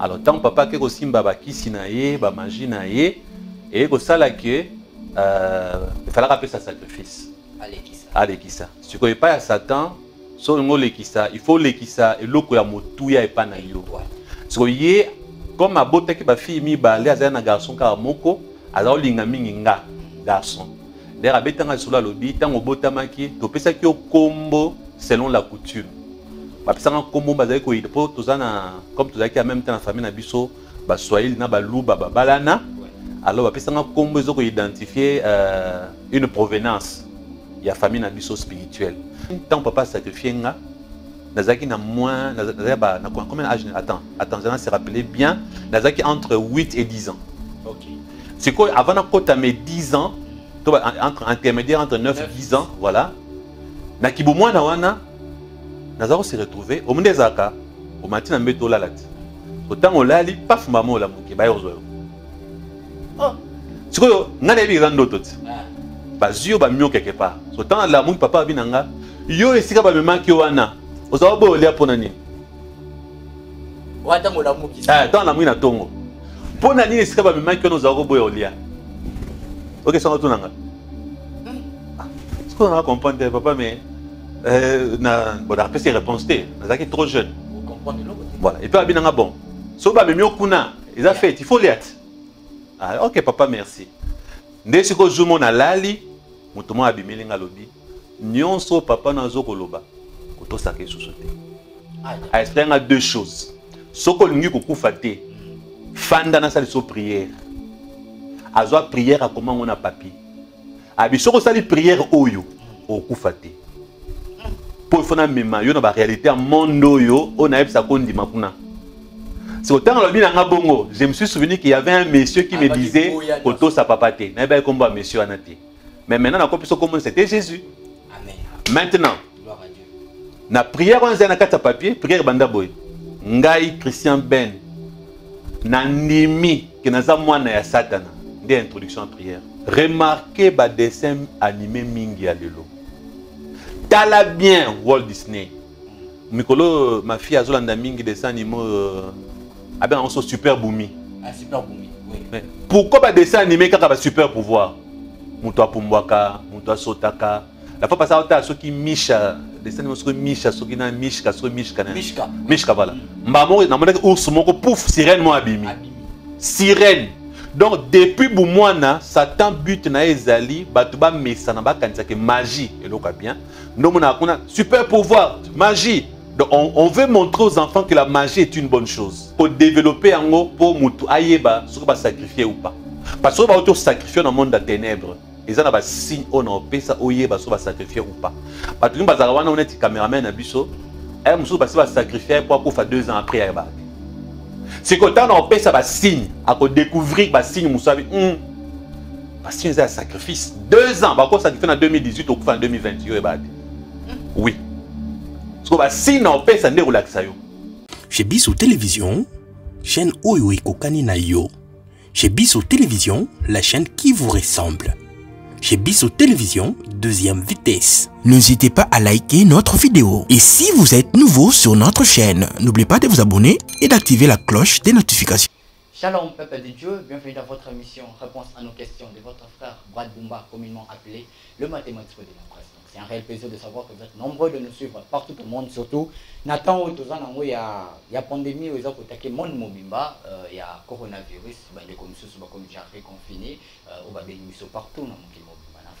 alors ntango papa ake kosimba bakisi na ye bamagie na ye eye kosala ke euh, efalaka apesa sacrifice. Alekisa. Sikoyo epai ya satan so olingi olekisa il faut olekisa eloko ya motuya epai na yo. Sikoyo ye comme abotaki bafille mibale azali na garçon kaka moko aza kolinga mingi nga garçon. D'ailleurs abetanga lisolo alobi ntango obotamaki topesaki yo kombo selon la coutume bapesanga kombo bazali koyida mpo toza na comme tozalaki en même temps na famille na biso baswahili na baluba babalana. Alors bapesanga kombo eza koidentifie euh, une provenance ya famille na biso spirituelle. Ntango papa asacrifie nga nazalaki na moins naza- nazalaki ba- na combien âge attends attends je se rappeler bien nazalaki entre 8 et 10 ans. Ok. Sikoyo avant nakota mes 10 ans to entre intermédiaire entre 9 et Neuf. 10 ans voilà. Na kibu mwana wana naza kose retrouve omunde ezalaka omati na mbeto olala te otango olali paf mama olamuki baya kozwa yo oh. Sikoyo ngai nayebi eza ndoto ah. Bazwi yo bamio quelque part so ntango alamuki papa abi na nga yo esika bamemaki yo wana. Ozala boya olia mpo na nini? Wata molamuki ntango alamuki na ntongo mpo na nini esika bamemaki wana ozala koboya olia nga sikoyo nanga comprendre papa mais apesi te nazalaki trop jeune. Voilà. Et puis abi nanga bon. So bamemi yo kuna. Eza fete il faut lia te ah, ok papa merci. Nde sikoyo zumo nalali moto moko abimeli nga alobi nyonso papa na azo koloba kotosaka lisusu te. Aexplike nga deux choses. Soki olingi kokufa te. Fanda nasala so priere azwa priere akoma ngo na papier abi oyo mpo ifo namema yo na baréalité ya monde oyo oyo nayebisa kondima kuna. Siko ntango alobi na nga bongo je me suis souvenu qu'il y avait un monsieur qui me disait kotosa papa te. Nayebaki kombo ya monsieur wana te. Mais maintenant nakopi so komoni c'était jésus. Amen. Maintenant na priere wana ezali na kati ya papier priere banda boye. Ngai christian ben nandimi ke naza mwana ya satana. Nde introduction ya priere remarke badessin anime mingi ya lelo tala bien walt disney. Mikolo ma fille azolanda mingi dessin so super bumi ah super bumi oui. Mais pourquoi badessin anime kaka basuper pouvoir? Moto apumbwaka moto asotaka la fois passé aotala soki misha dessin anime soki misha soki na mishka soki mishka na mishka mishka voilà. Mbala moko namonaki ours moko pouf sirene moko abimi abimi sirene donc depuis bomwana satan but na ezali bato bamesana bakanisaka magie eloko ya bien. Ndomonaka kuna super pouvoir magie. Donc on, veut montrer aux enfants que la magie est une bonne chose. Kodévelopper yango mpo motu ayeba soki basacrifie ou pas. Parce que soki bauti osacrifie na monde ya ténèbre eza na basigne oyo na opesa oyeba soki basacrifie ou pas. Bato nini bazalaka wana oneti cameraman na biso. Aya mosusu basi basacrifie mpo akufa deux ans après sikoyo ntango na opesa basigne akodécouvrir basigne mosusu abi mm, basigne eza ya sacrifice. Deux ans bakosacrifie na 2018 okufa na 2020 yo oyebaka te oui. Sikoyo basigne na opesa nde kolakisa yo. Chez biso télévision chaîne oyo ekokani na yo. Chez biso télévision la chaîne qui vous ressemble chez biso télévision deuxième vitesse n'hésitez pas à liker notre vidéo et si vous êtes nouveau sur notre chaîne n'oubliez pas de vous abonner et d'activer la cloche des notifications Shalom, peuple de Dieu, bienvenue dans votre émission Réponse à nos questions de votre frère Brad Bumba, communément appelé le mathématique de la presse. C'est un réel plaisir de savoir que vous êtes nombreux de nous suivre partout au monde, surtout. Nathan, il y a la pandémie, il y a monde mobimba, euh, il y a coronavirus, bah, les commissions sont comme déjà reconfinés, au bas sont partout dans mon mobimba, en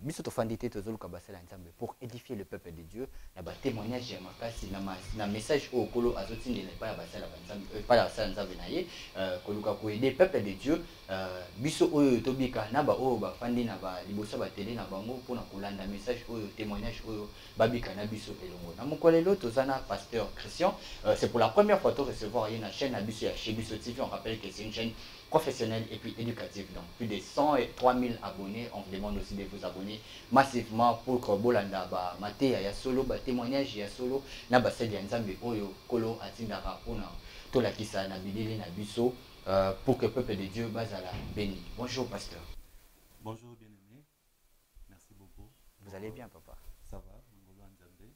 biso tofandi te tozoluka basala nzambe pour édifier le peuple de dieu na batémoignage ya makasi na, message oyo azotindela epai ya basala epai ya basala nzambe na ye koluka peuple de dieu. Biso oyo tobika na bafandi na liboso ya batele na bango mpona kolanda message oyo témoignage oyo babika na biso na toza pasteur christian. C'est pour la première fois to recevoir ye chaîne na biso ya tv on rappelle que c'est une chaîne professionnelle et puis éducative. Donc plus de 103 000 abonnés. On vous demande aussi de vous abonner massivement pour que Bolanda ba mate ya solo ba témoignage ya solo na ba sel ya nzambe oyo kolo atindaka pona to la kisa na bideli na biso euh, pour que le peuple de Dieu Bazala béni. Bonjour, pasteur. Bonjour bien-aimé. Merci beaucoup. Vous allez bien, papa Ça va, Ngolo Nzambe.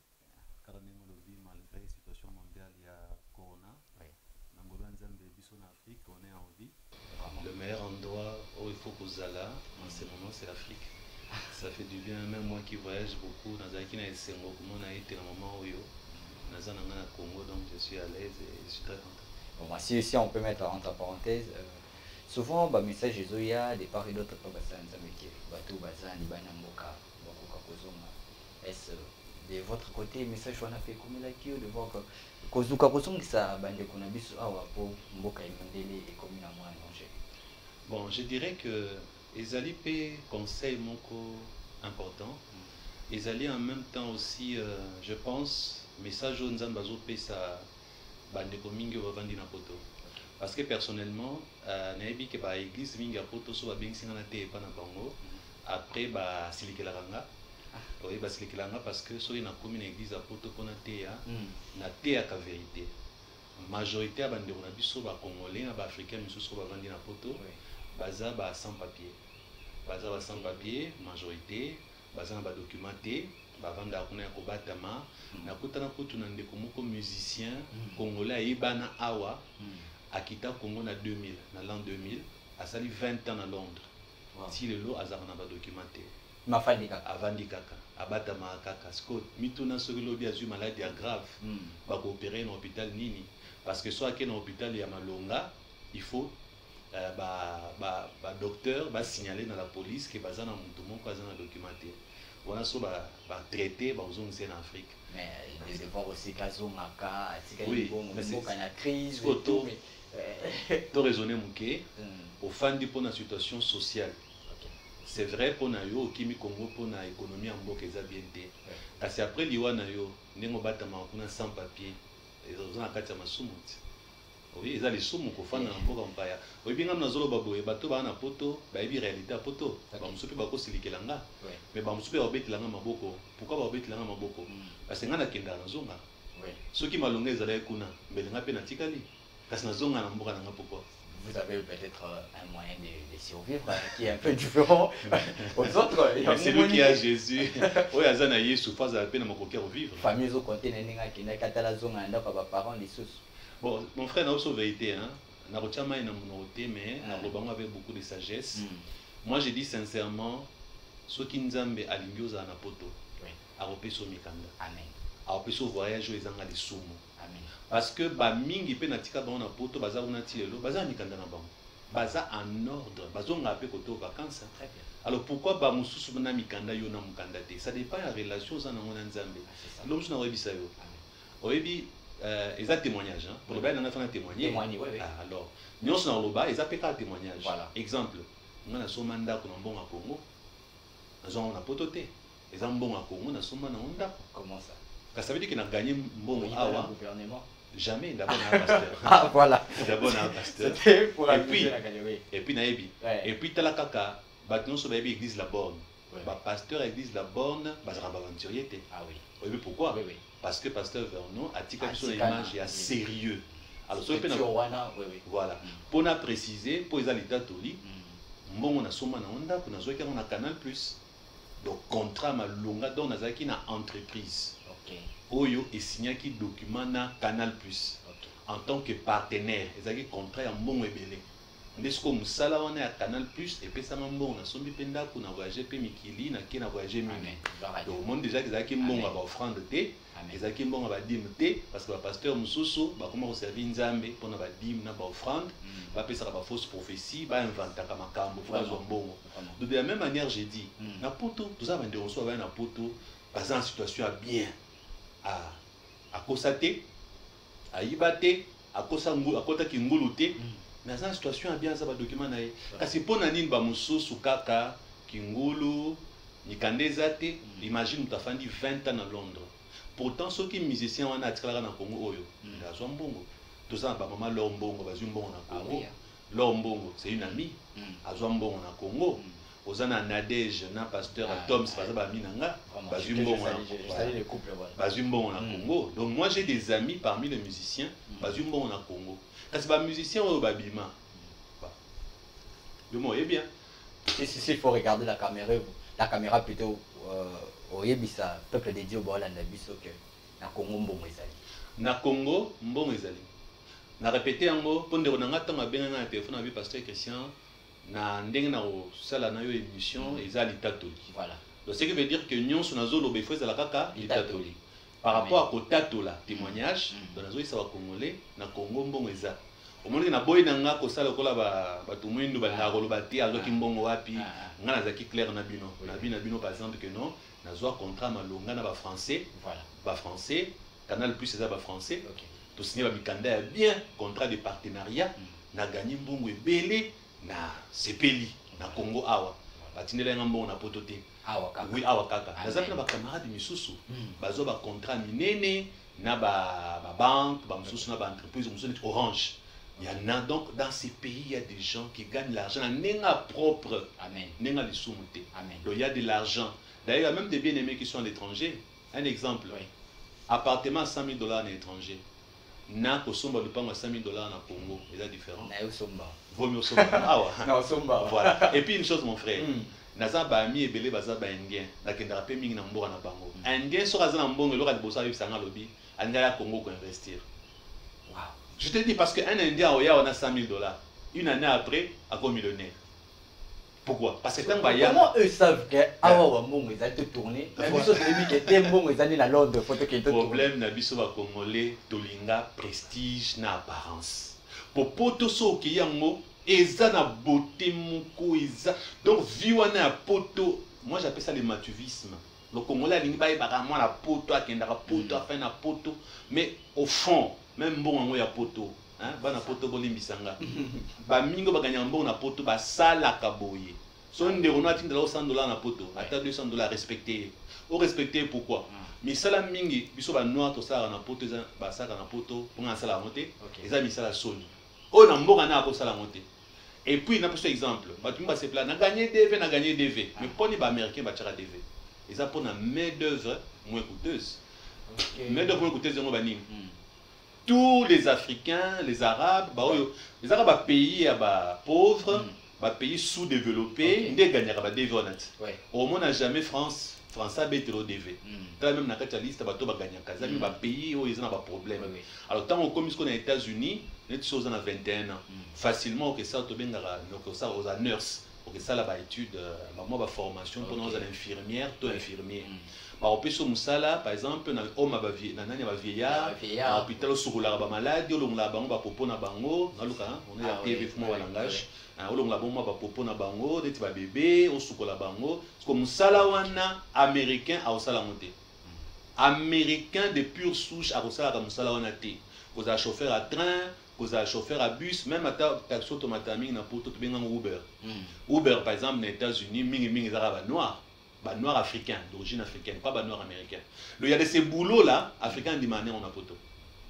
Car ndenge olobi malgré la situation mondiale il y a corona. Oui. Ngolo Nzambe biso en Afrique, on est en vie. Le meilleur endroit kozala en ce moment c'est l'Afrique. Ça fait du bien même moi qui voyage beaucoup nazalaki na esengo komona ete na moment oyo na na Congo donc je suis à l'aise et je suis très content. Bon, bah, si, si on peut mettre entre parenthèses, euh, souvent, bah, message il y a des part et d'autre bah, koka, kozonga. Est-ce euh, de votre côté, message, on a fait comme la qui de voir que, kozuka, kozonga, ça, bah, de qu'on a biso, ah, ouais, pour, mboka, comme une amour, danger. Bon, je dirais que ezali mpe conseil moko important. Ezali en même temps aussi euh, je pense message oyo nzambe azopesa bandeko mingi oyo bavandi na poto. Parce que personnellement euh, nayebi ke baeglise mingi ya poto so babengisi nga na te epa na bango. Après basilikelaka nga. Oye basilikelaka nga parce que soki nakomi na église ya poto mpona teya nateyaka vérité. Majorité ya bandeko na biso bacongolais na baafricain misusu oyo bavandi na poto. Oui. Baza ba sans papier baza ba sans papier majorité baza na badocument te bavandaka kuna ya kobatama nakutana kutu na ndeko moko musicien Mm. congolais ayebana awa Mm. akita congo na 2000 na l'an 2000 asali 20 ans na londres Wow. ti lelo azalaka na badocument te Mafandi kaka. avandi kaka abatamaka kaka siko mituna soki lobi azwi maladi ya grave Mm. bakoopere na hôpital nini? Parce que so ake na hôpital ya malonga il faut ba- ba- badocteur basignale na la police ke baza na motu moko aza na document te wana so ba- batraité bazongisa na afrique euh, to raisonne moke ofandi mpo na situation sociale. C'est vrai mpo na yo okimi congo économie ya mboka eza bien te. Kasi après liwa na yo ndenge obatamaka kuna sans papier oza na kati ya masumu ti oyi eza lisumu kofanda na mboka mopaya oyebi ngami nazoloba boye bato baa na poto bayebi réalité ya poto. Bamosusu mpe bakosilikela nga. Mais bamosusu mpe baobetelanga maboko. Pourkui baobetelanga maboko? Mm. kasi nga nakendaka nazonga soki malonga ezalaki kuna mbele nga mpe natikali. Kasi nazonga na mboka na nga pourkui Vous avez peut-être euh, un moyen de, de survivre qui est un peu différent aux autres. C'est lui qui a jésus. Oyo aza na yesu fo azala mpe na makoki ya kovivre famille ezokonte na ndenge akendaki atala zonga na ndako ya baparent lisusu bon mon frère naoso vérité hein nakotia mai na monoko te mais Ah. nakolobango avec beaucoup de sagesse. Moi je dis sincèrement soki nzambe alingi ozala na poto akopesa yo mikanda. Amen. Akopesa yo voyage oyo ezanga lisumu amen. Parce que bamingi mpe natika bango na poto baza kuna ti lelo baza na mikanda na bango. Baza en ordre. Bazongaka mpe kote vacance très bien. Alors pourquoi bamosusu na mikanda yo na mokanda te? Ça dépend ya relation oza nango na nzambe. Ah, lo mosusu nakoyebisa yo. Amen. Oyebi euh, eza témoignage hein? koloba nanga fana témoigner témoigner oui oui. Ah, alors. Nyonso na koloba eza mpe kaka témoignage. Voilà. exemple nga nasomba ndako na mbongo ya congo nazwango na poto te eza mbongo ya congo nasomba nango ndako comment ça? Kasi ça veut dire que Oui, dans le awa gouvernement. Jamais d'abord na pasteur. Ah voilà. D'abord na pasteur. C'était pour Et puis- la galerie et puis nayebi ouais. Et puis tala kaka bato nyonso bayebi église la borne. Ouais. bapasteur ya église la borne bazalaka baventurier te ah oui. Oyebi pourquoi? Oui oui parce que pasteur vernon atika biso na image ya sérieux. Alors soki mpe voilà. Mm. mpona préciser mpo eza litatoli mbongo nasomba nango ndako nazwaki yango na canal plus. Donc contrat malonga donc nazalaki na entreprise. Ok. Oyo esignaki document na canal plus. En tant que partenaire. Ezalaki contrat ya mbongo ebele nde sikoyo mosala wana ya canal plus epesanga mbongo nasombi mpe ndako na voyage mpe mikili nake na voyage mingi donc omoni déjà ezalaki mbongo ya Amen. baofrande te ezalaki mbongo badime te parce que bapasteur mosusu bakoma koservi nzambe mpona badime na baofrande Mm. bapesaka bafausse prophétie bainventaka makambo po bazwa mbongo. Donc de la même manière j'ai dit Mm. na poto toza bandeko mosusu bavaya na poto baza na situation ya bien akosa te ayiba te akotaki ngulu te Mm. mais aza na situation ya bien aza badocument na ye. Kasi mpo na nini bamosusu kaka kingulu mikanda eza te imagine moto afandi 20 ans na londres pourtant soki musicien wana atikalaka na congo oyo nde azwa mbongo toza na bamama lor mbongo bazwi mbongo na ah congo. oui lor mbongo c'est une amie. Azwa mbongo na congo. Mm. oza na nadege na pasteur toms ah, baza bami na nga bazwi mbongo na congo. donc moi j'ai des amis parmi les musiciens. Bazwi mbongo na congo. Kasi bamusicien oyo babima yo mo oyebi hein Si, si, si, il faut regarder la caméra, la caméra plutôt, euh, au Yebisa, peuple de Dieu, là, biso que na Congo mbongo ezali. na mbongo ezali. Na répété yango mpo ndeko na nga ntango abenganga na telefone abi pasteur christian. Na ndenge na kosala na yo émission eza litatoli Voilà. donc ce qui veut dire que nyonso nazoloba ezala kaka litatoli par rapport à kotatola témoignage Mm. donc nazoyisa bacongolais na congo mbongo eza. Omoniki naboyi na nga kosala lokola ba- bato mwindu balingaka koloba te azwaki mbongo wapi? Ah, ah. nga nazalaki claire na bino. Nabi na bino par exemple que non nazwa contrat malonga na bafrançais Voilà. bafrançais canal plus eza bafrançais Ok. tosigne bamikanda ya bien contrat de partenariat Mm. naganye mbongo ebele na sepeli na congo awa batindelanga mbongo na poto te wi awa kaka naza mpe na bacamarade misusu Mm. bazwa bacontrat minene na ba- babanque bamosusu na baentreprise mosusu neti orange Il y en a donc dans ces pays, il y a des gens qui gagnent l'argent na ndenge ya propre, ya lisumu te. Amen. Donc il y a de l'argent. D'ailleurs, il y a même des bien-aimés qui sont à l'étranger. Un exemple, Oui. appartement à 100 000 dollars à l'étranger. Na kosomba lupango à 100 000 dollars na Congo, c'est différent. Mieux somba. Ah. Et puis une chose, mon frère. Mm. naza baami ebele baza baindien nakendaka mpe mingi na mboka na bango indien soki aza na mbongo eloko ya liboso ayebisanga alobi alingai ya congo koinvestir Wow. je te dis parce que un indien oya wana 100 000 dollars une année après ako millionnaire pourquoi? Parce que ntango baya Comment eux savent que awa wa mbongo ezali te tourner mais biso toyebi ke te mbongo ezali na londres faut te ke to tourner problème na biso bacongolais tolinga prestige na apparence. Po poto so okei yango eza na beauté moko eza donc vi wana ya poto moi j'appelle ça le matuvisme. Le congolais alingi bayebaka mwana poto akendaka poto Mm. afai na poto mais au fond même mbongo yango ya poto bana poto bolimbisanga bamingi oyo bakanyaka mbongo na poto basalaka boye. So ndeko no atindela o 100 dollar na poto ata 200 dollar respecte ye. Orespecte ye pourquoi? Mm. misala mingi biso banoir tosalaka na poto eza basalaka na poto mpona nasala yango te eza misala soni. Oyo na mboka na akosala yango te. Et puis napeso exemple bato mingi basepela na gagné dv na gagné dv mais mponi baaméricain batiaka dv eza mpona main d'œuvre moins coûteuse. Main d'œuvre moins coûteuse yango banini Mm. Tous les africains les arabes baoyo ezaka bapays ya bapauvre Mm. bapays sous-développé Ok. nde eganyaka badv wana ti Ouais. omona jamais france français abetela odv Mm. tala même na kati ya liste bato baganyaka eza mi Mm. bapays oyo eza na baproblème Oui, oui. alors ntango okomi sikoyo na états-unis neti so oza na 21 ans Mm. facilement okesala tobengaka okosala oza nurse okesala baétude bamwa baformation mpona Ok. ozala infirmière to Oui. infirmier Mm. Baopesa yo mosala par exemple na homme ya na nani ya Ya bavieillard na hôpital osukolaka bamaladi olongolaka bango bapopo na bango. Naluka on est Ah, balangage olongola bango mwa bapopo na bango neti babebe osukola bango parceke mosala wana américain aosala yango te américain de pure souche akosalaka mosala wana te kozala chauffeur à train kozala chauffeur à bus même ata taxi oyo tomataka mingi na poto tobengango uber. Mm. uber par exemple na états-unis mingimingi ezaka banoir banoir africain d'origine africaine pas banoir américain. Donc il y a de ces boulots là africain andima ndenge na poto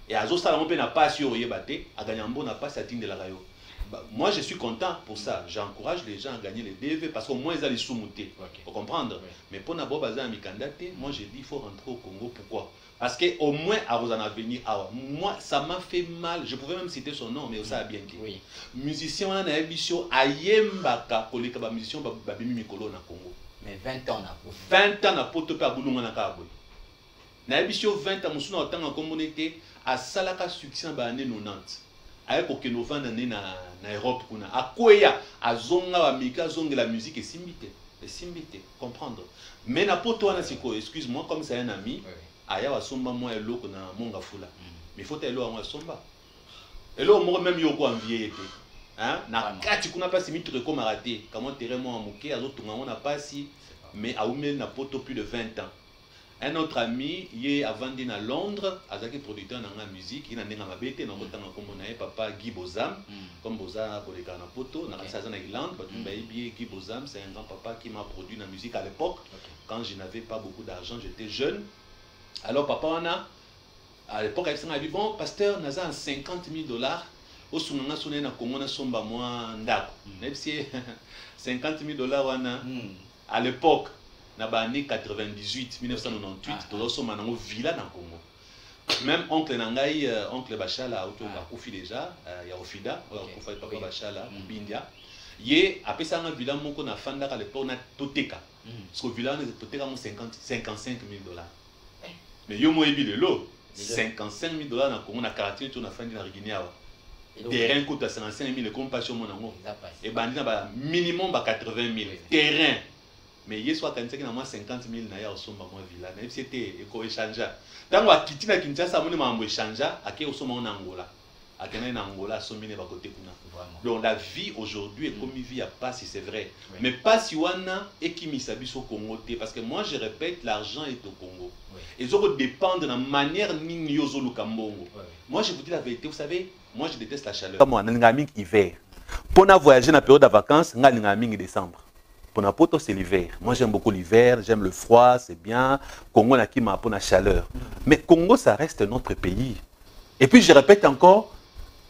et azosala yango mpe na pasi oyo oyeba te aganya mbo na pasi atindelaka yo Bah, moi je suis content pour ça. J'encourage les gens à gagner les dv parce qu'au moins eza lisumu te Ok. faut comprendre? Oui. mais mpona bo baza na mikanda te moi je dis il faut rentrer au congo. Pourquoi? Parce que au moins akozala na venir awa moi ça m'a fait mal. Je pouvais même citer son nom mais osala bien te Oui. musicien wana nayebi so ayembaka koleka bamusicien ba- babimi mikolo na congo Mais 20 ans na po. 20 ans na poto mpe abulungana kaka boye nayebi so 20 ans mosusu na otanga nkombona asalaka succès na baane 90 aye kokende ovanda nde na, na europe kuna akweya azonga bamika azongela musique esimbi te esimbi te comprendre mais na poto wana sikoyo excuse moi comme ça un ami Oui, oui. aya wasomba mwa eloko na monga fula Mm. mais fota eloko yango asomba eloko moko meme yo okoanvie ye te? Na Vraiment. kati kuna mpasi mitro ekomaka te. Kamwa terrain ya moke azotunga yango na mpasi mais aumeli na poto plus de 20 ans. Un autre ami ye avandi na londres azalaki producteur na nga musique ye na ndenge mabe te nakotanga nkombo na ye papa guy bozam. Mm. comme boza kolekaka na poto na kasi aza na irlande bato Mm. bayebi ye guy bozam c'est un grand papa qui m'a produit na musique à l'époque. Quand je n'avais pas beaucoup d'argent j'étais jeune. Alors papa wana à l'époque ayebisanga abi bon pasteur naza na 50 000 dollars osunganga so na ye na kongo nasomba mwa ndako Mm. nayebisi ye 50 000 dollars wana Mm. à l'époque na baannée 98 1998 Ah. tozosomba nango villa na congo même oncle na ngai euh, oncle bashala auto Ah. akufi déjà euh, ya ofida oyo akufa papa bashala Mm. mobindia ye apesanga villa moko nafandaka lepo na toteka Mm. parce que villa wana toteka mo 50 55 000 dollars mais yo moyebi lelo 55 000 dollars na congo na quartier to nafandi na rigini awa terrain kuta 55 000 ekomi mpasi omona yango ebandi na ba minimum ba 80 000 Oui. terrain. Mais ye so akanisaki na mwa 50 000 na ye akosomba mwa villa. Nayebisi ete ekoechange ntango akiti na kinshasa amoni makambo echange ake kosomba ngo na angola akendaki na angola asombi ne bakote kuna. Vraiment. donc la vie aujourd'hui ekomi vie ya pasi c'est vrai. Oui. mais pasi wana ekimisa biso congo te parce que moi je répète l'argent est au congo. Oui. ezokodépendre na manière nini yo ozoluka mbongo. Oui, moi je vous dis la vérité vous savez moi je déteste la chaleur. Kama nalingaka mingi hiver. Mpona voyager na période de vacances nga alingaka mingi décembre. Mpona poto c'est l'hiver. Moi j'aime beaucoup l'hiver j'aime le froid c'est bien. Congo nakima mpona chaleur. Mais congo ça reste notre pays. Et puis je répète encore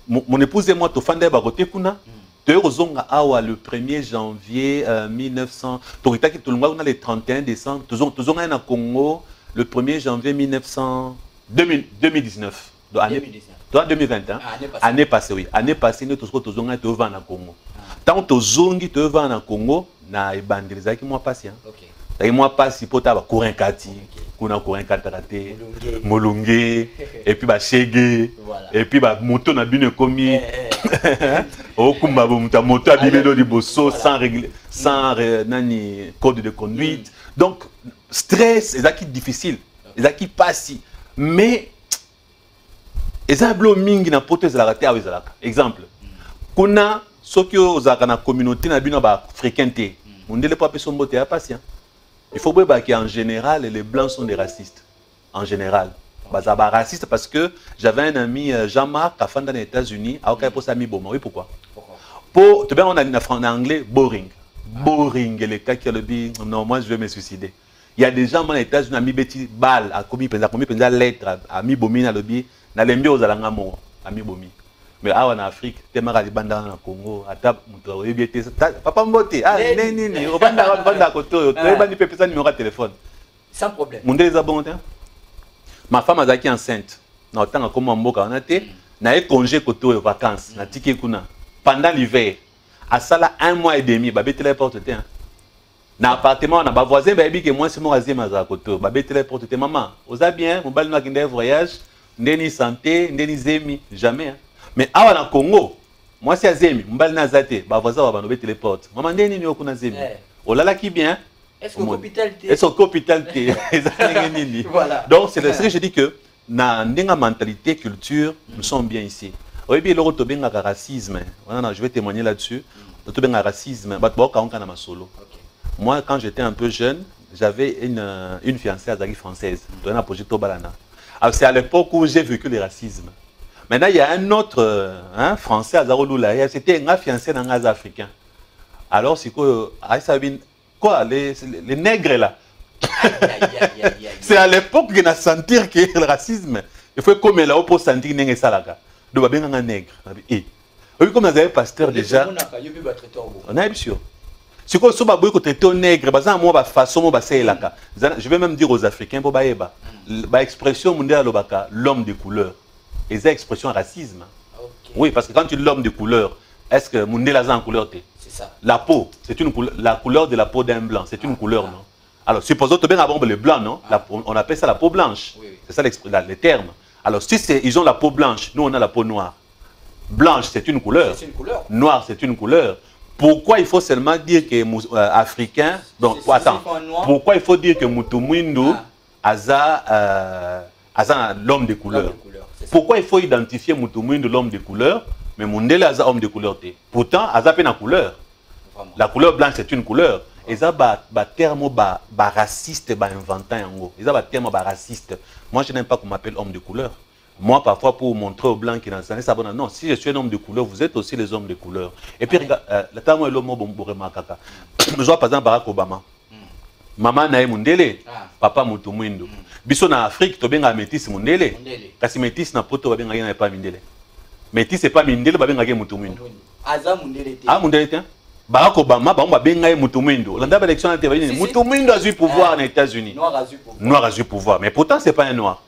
mon, épouse et moi tofanda bakote kuna toye kozonga awa le 1er janvier euh, 1900 tokitaki tolongwaki kuna le 31 décembre. Tozo- tozongaki na congo le 1er janvier 1900 2000 2019 donc année 2019. toi 2021 Ah, année passée. année passée oui. Année passée nde tosoki tozongaki toyovanda na congo. Ntango tozongi toyovanda na congo na ebandeli ezalaki mwa mpasi Ok. ezalaki mwa mpasi mpo ta bacourant kati Ok. kuna courant ekataka te Molunge. epuis bashege epuis bamoto na bino ekomi okumba moto ya moto abimeli Alors, liboso sans sans euh, nani code de conduite donc stress ezalaki difficile ezalaki mpasi mais eza bilo mingi na poto ezalaka te awa ezalaka exemple kuna soki ozalaka na communauté na bino ya baafricain te mondele mpo apesa mbote ya mpasi. Il faut boyebaki en général les blancs sont des racistes. En général. Baza baraciste parce que j'avais un ami euh, Jean-Marc afanda na états-unis. Aokaki mposa miboma oui pourquoi? Pourquoi? Po tobenga na, na, fran- na anglais boring. Boring. Elekaki alobi non moi je vais me suicider. Il y a des gens moi na états-unis amibeti bal akomi mpenza akomi mpenza lettre amibomi na alobi nalembi ozalanga moko amibomi mais awa na afrique temaka libandaka na congo ata moto oyebi ete papa mbote ah, ne nini obandaka kote oyo toyebani mpe pesa numéro ya téléphone. Sans problème. mondele eza bongo te ma femme azalaki enceinte na otanga koma mboka wana te naye congé kote oyo vacance natiki kuna. Pendant l'hiver asala un mois et demi babetela ye porte te hein? na appartement wana bavoisin bayebi ke mwasi moko aziemi azala kote oyo babetela ye porte te. Mama oza bien? Mobali no akende ye voyage? Ndeni santé ndeni zemi? Jamais hein? Mais awa na congo mwasi azemi mobali na aza te bavoisin ba bano betela ye porte mama ndeni nini okuna zemi? Eh. olalaki bien Est-ce que hôpital te eza ndenge nini? Voilà. donc c'est ce que je dis que na ndenge mentalité culture nous sommes bien ici. Oyebi eloko tobengaka racisme. Wana je vais témoigner là-dessus. Tobengaka racisme. Bato baokaonka na masolo. Moi quand j'étais un peu jeune j'avais une, une fiancée azalaki française. Na projet tobalana alors c'est à l'époque où j'ai vécu le racisme maintenant il y a un autre euh, hein, français aza kolula ye c'était nga fiancé nga aza africain. Alors sikoyo ayesabi quoi les, les, les nègres là? C'est à l'époque que na sentir que le racisme il faut ekomela o mpo sentir ndenge esalaka do babenganga nègre. Nabi e oyebi comme nazali pasteur déjà. Tomonaka, yobi batraité au beau. nayebi sio sikoyo so baboyi kotraite o nègre baza na mwa bafaçon mo basalelaka Eza na- je vais même dire aux africains baexpression mondele alobaka l'homme de couleur eza expression ya racisme oui parce que quand tu l'homme de couleur est ce que mondele aza en couleur te ça. la peau, c'est une couleur, la couleur de la peau d'un blanc, c'est une couleur, non? Alors, supposons que bien avant le blanc, non? La peau- On appelle ça la peau blanche. Oui, oui. C'est ça la- le terme. Alors, si c'est- ils ont la peau blanche, nous on a la peau noire. Blanche, c'est une couleur. C'est une couleur. Noir, c'est une couleur. Pourquoi il faut seulement dire que euh, africain Donc, attends. Pourquoi il faut dire que Mutumundu Ah. Aza, euh, Aza l'homme de couleur de pourquoi il faut identifier Mutumundu l'homme de couleur mais Mundele Aza homme de couleur te? Pourtant, Aza pe na couleur. Vraiment. La couleur blanche c'est une couleur. eza ba ba terme ba ba raciste ba inventant yango. Eza ba terme ba raciste. Moi je n'aime pas qu'on m'appelle homme de couleur. Moi parfois pour montrer aux blancs qui dans ça bon non si je suis un homme de couleur vous êtes aussi les hommes de couleur. Et puis regarde euh, la terme est l'homme bon bon remarquaka. Je vois par exemple Barack Obama. Mama na ye mundele Ah. papa mutu mwindo. Biso na Afrique tobenga métis mundele. Mundele. Kasi métis na poto babenga ye na pas mindele. Métis c'est pas mindele babenga ye mutu mwindo. aza mundele te ah mundele te barack obama bango babenga ye mutu mwindo olanda baélection na te si. mutu mwindo azwi pouvoir na états-unis noir azwi pouvoir noir azwi pouvoir mais pourtant c'est pas un noir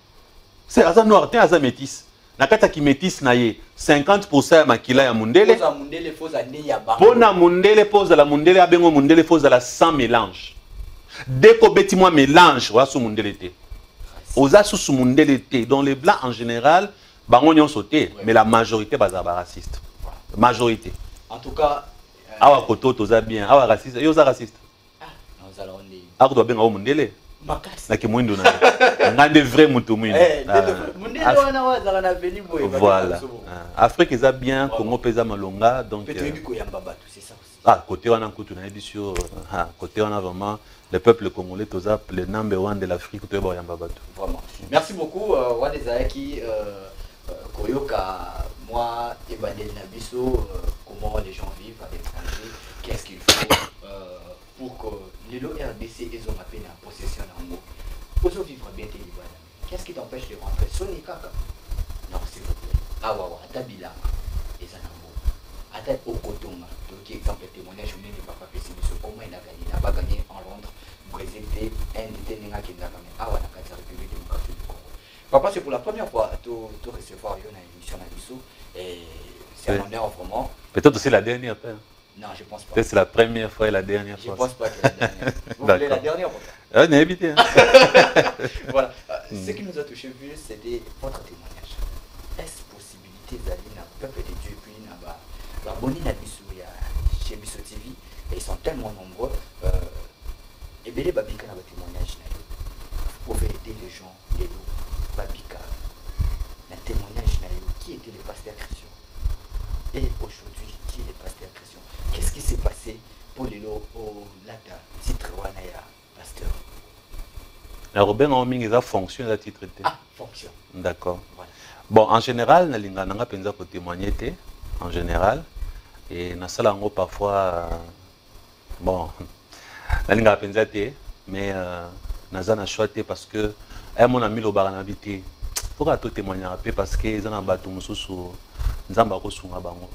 c'est aza noir te aza métis na kati ya kimétis na ye 50 ya makila ya mundele Foza mundele mpo ozala mundele abengo mundele mpo ozala sans mélange dès kobeti mwa mélange oya su mundele te oza susu mundele te donc les blancs en général bango nyonso te mais la majorité bazala baraciste majorité. En tout cas, euh, awa koto toza bien. Awa raciste. Yo oza raciste. Ah, nous allons nde ako tobabenga o mundele. Makasi. na kimwindu na ye. Nga nde vrai Eh, Ah. voilà. Ah, afrique eza bien congo mpe eza malonga donc euh, ah côté wana kutu nayebi sur ah, côté wana vraiment le peuple congolais toza le number one de l'afrique Vraiment. Merci beaucoup. Euh, wana ezalaki euh, euh, koyoka moi ebandeli na biso euh, comment les gens vivent à l'étranger, qu'est-ce qu'il faut euh, pour que lelo RDC ezonga pe na possession yango. Ozovivre bien te libana. Qu'est-ce qui t'empêche de rentrer? Soni kaka. Non, s'il vous plaît. Awa wa ata bilanga eza na mboka. Ata okotonga. toki exemple témoignage monene papa apesi biso au moins naganye nabaganye en londres brésil te inde ndenge akendaka me awa na kati ya république démocratique du congo. Papa c'est pour la première fois to to recevoir yo na émission na biso et c'est un honneur vraiment. peut-être aussi la dernière fois hein. non je pense pas. Peut-être c'est la première fois et la dernière je fois. pense pas que la dernière. Vous voulez la dernière papa? Ah nayebi te hein. voilà. Euh, Mm. ce qui nous a touché plus c'était votre témoignage. Est-ce possibilité ezali na peuple de dieu puis na ba- baboni na biso ya chez biso tv et ils sont tellement nombreux ebele babika na batémoignage na yo. Aider les gens lelo babika na témoignage na yo. Qui était le pasteur christian? Et aujourd'hui qui est le pasteur christian? Qu'est-ce qui s'est passé pour lelo olata titre wana ya pasteur? Na kobenga mingi eza fonction eza titre te ah fonction. D'accord. Voilà. Bon en général nalinga nanga mpenza kotémoigne te en général. Et nasala yango parfois bon nalingaka mpenza te mais euh, naza na choix te parce que aya mona milobaka na bi te. Foka totémoignaka mpe parce que eza na bato mosusu nzambe akosunga bango.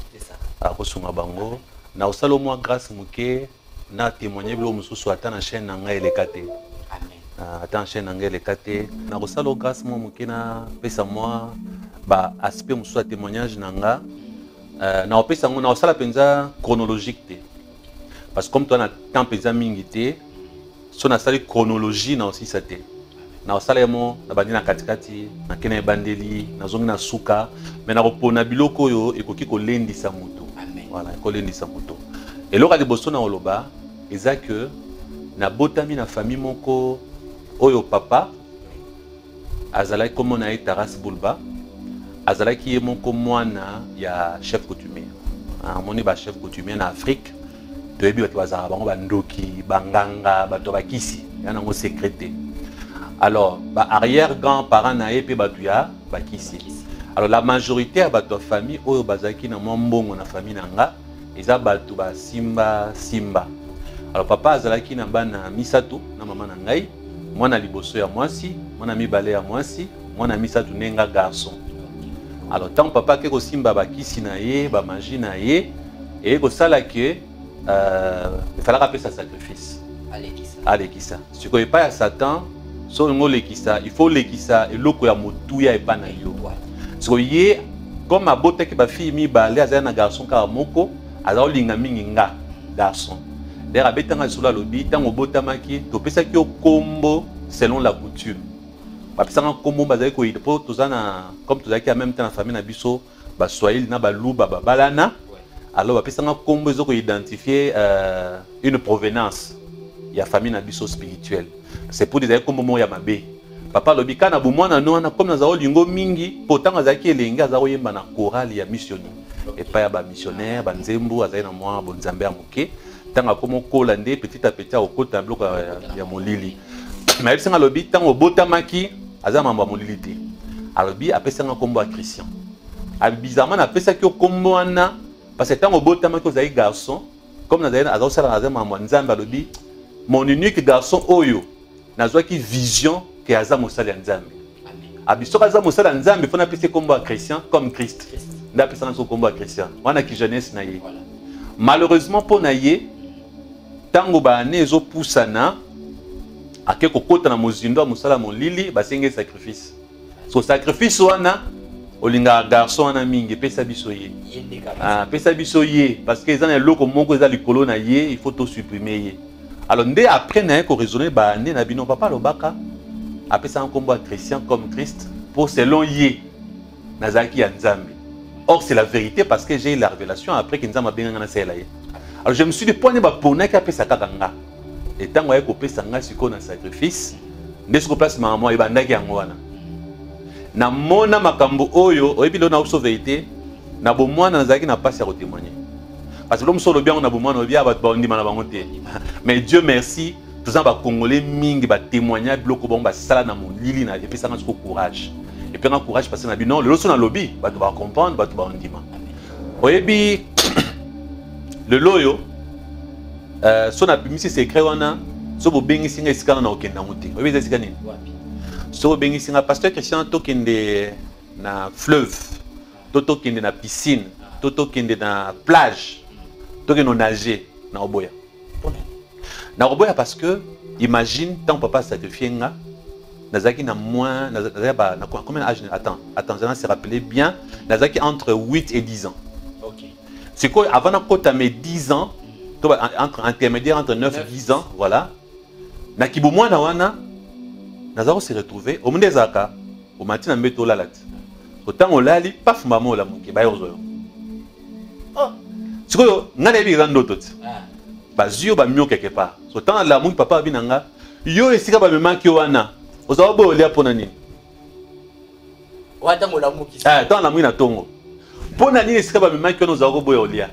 Akosunga bango. Na kosala mwa grâce moke na témoigne biloko mosusu ata na chaîne na ngai eleka te. Ah, ata na chaîne na ngai eleka te. Na kosala o grâce mwa moke napesa mwa baaspect mosusu ya témoignage na nga. Euh, na kopesa yango na kosala mpenza chronologique te parce que comme toa na temps mpenza mingi te so nasali chronologie na kosilisa te na kosala ye mo na katikati na ebandeli nazongi na suka me biloko oyo ekoki kolendisa amen. Voilà ekolendisa moto. Eloko ya liboso na koloba eza ke nabotami na famille moko oyo papa azalaki kombo na ye taras bulba azalaki ye moko mwana ya chef coutumier. Amoni bachef coutumier na afrique toyebi bato bazalaka bango bandoki banganga bato ya bakisi. Ya nango secret alors baarrière grand parent na ye mpe bato ya bakisi. Alors la majorité ya bato ya famille oyo bazalaki na mwa mbongo na famille na nga eza bato basimba simba alors papa azalaki na bana misato na mama na ngai mwana liboso ya mwasi mwana mibale ya mwasi mwana misato alors ntango papa kosimba bakisi na ye bamagie na ye eye kosala ke euh, efalaka apesa sacrifice. Alekisa sikoyo epai ya satan so olingi olekisa il faut olekisa eloko ya motuya epai na yo sikoyo ye comme abotaki bafille mibale azali na garçon kaka moko aza kolinga mingi nga garçon. D'ailleurs abetanga lisolo alobi ntango obotamaki topesaki yo kombo selon la coutume. Bapesanga nkombo bazali koyida mpo toza na comme tozalaki en même temps na famille na biso baswahili na baluba babalana. Alors bapesanga nkombo eza koidentifie euh, une provenance. Ya famille na biso spirituelle c'est pour ezali nkombo moko ya mabe papa alobi kana bomwana no wana comme naza olingo mingi mpo ntango azalaki elenge aza koyemba na chorale ya missioni epai ya bamissionnaire banzembo azali na mwa bonzambe ya moke. Ntango akoma okola nde petit a petit akokota na biloko ya, molili. Me ayebisanga alobi ntango obotamaki aza mambo ya molili te. Alobi apesanga nkombo ya christian. Bizarrement napesaki yo nkombo wana parce que ntango obotamaki ozali garçon comme nazali aza kosalaka aza mambo ya nzambe alobi mon unique garçon oyo nazwaki vision ke aza mosali ya nzambe abi soki aza mosali ya nzambe mpo napesi ye nkombo ya christian comme christ. Nde apesanga so nkombo ya christian wana ki jeunesse na ye malheureusement mpo na ye ntango baane ezopusana ake kokɔta na mozindo ya mosala molili basengi sacrifice. So sacrifice wana olingaka garçon wana mingi epesa biso ye. Ah, apesa biso ye parce que eza na eloko moko eza likolo na ye il faut tosupprime ye. Alors nde après naye koraisonne bande na bino papa alobaka apesaka nkombo ya christian comme christ mpo selon ye nazalaki ya nzambe. Or c'est la vérité parce que j'ai eu la révélation après ke nzambe abenganga nasalela ye. Alors je me suis dit mpo ane baponaki apesa kaka nga. Etango aye kopesa nga sikoyo na sacrifice nde sikoyo place mama ebandaki yango wana namona makambo oyo oyebi lelo naoso vérité na bomwana nazalaki na mpasi ya kotémoigne parce que lo mosu olobi yango na bomwana olobi ya bato baondima na bango te. Mais dieu merci toza na bacongolais mingi batémoigna biloko bango basala na molili na epesanga siko courage. Epengaka courage parce que na bino lelo so nalobi bato bacomprendre bato baondima oyebi lelo oyo euh, so nabimisi secret wana so bobengisi nga esika wana na okende yango te. Oyebi eza esika nini wapi so obengisi nga pasteur christian tokende na fleuve to tokende na piscine to tokende na plage tokende onager na oboya. Na oboya parce que imagine tant papa sacrifie nga nazalaki na moins naza- nazalaki ba- na combien d'âge attends attends je se rappeler bien nazalaki entre 8 et 10 ans. Ok. Sikoyo avant nakota mes 10 ans to entre intermédiaire entre 9 et Neuf. 10 ans voilà. Na kibomwana wana naza kose retrouve omunde ezalaka omati na mbeto olala te. Otango olali paf mama olamuki baya kozwa yo. Oh. Sikoyo ngai nayebi eza ndoto te. Ah. Bazwi yo bamio quelque part so ntango alamuki papa abi na nga yo esika bamemaki yo wana ozala boya olia mpo na nini ntango Ah, alamuki na ntongo mpo na nini esika bamemaki wana ozala koboya olia?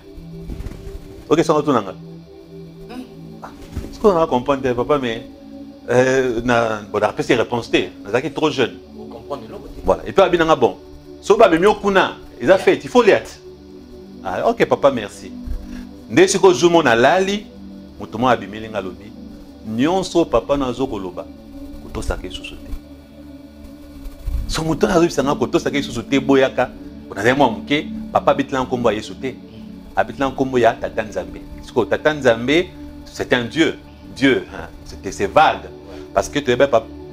Okesanga to na nga. Sikoyo nanga comprendre te papa mais euh, napesi réponse te nazalaki trop jeune. Voilà. Et puis abi nanga bon. So bamemi yo kuna eza fete il faut lia ah, ok papa merci. Nde sikoyo zumo nalali moto moko abimeli nga alobi nyonso papa no azo koloba kotosaka lisusu te. So moto oyo azobisanga kotosaka lisusu te boyaka nazali mwa moke papa abetela nkombo ya yesu te. Nkombo ya tata nzambe. Sikoyo tata nzambe c'est un dieu dieu hein, c'était c'est vague. Parce que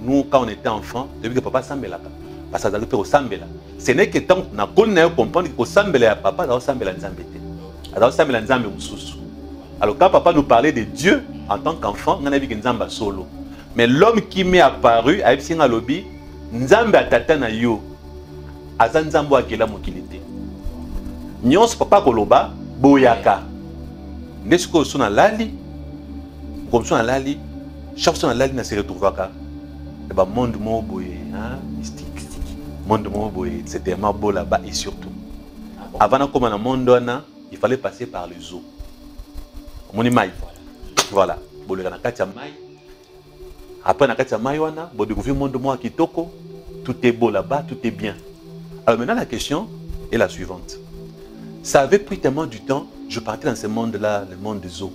nous quand on était enfant toyebi que papa asambelaka parce que mpe kosambela ce n'est que tant na yo comprendre ke kosambela ya papa aza kosambela nzambe te aza kosambela nzambe mosusu alors quand papa nous parlait de dieu en tant qu'enfant ngai nayebi ke nzambe asolo mais l'homme qui m'est apparu ayebisi nga alobi nzambe atata na yo. Aza nzambe oyo akela mokili te nyonso papa akoloba boyaka. Nde sikoyo so so nalali chaque so nalali na se retrouvaka na bamonde moko boye hein, mystique monde moko boye c'était beau là-bas et surtout avant nakóma na monde wana il fallait passer par les eaux omoni mai voilà. Après na kati ya mai wana bodécouvrir monde moko ya kitoko tout est beau là-bas tout est bien. Alors maintenant la question est la suivante. Ça avait pris tellement du temps je partais dans ce monde là le monde des eaux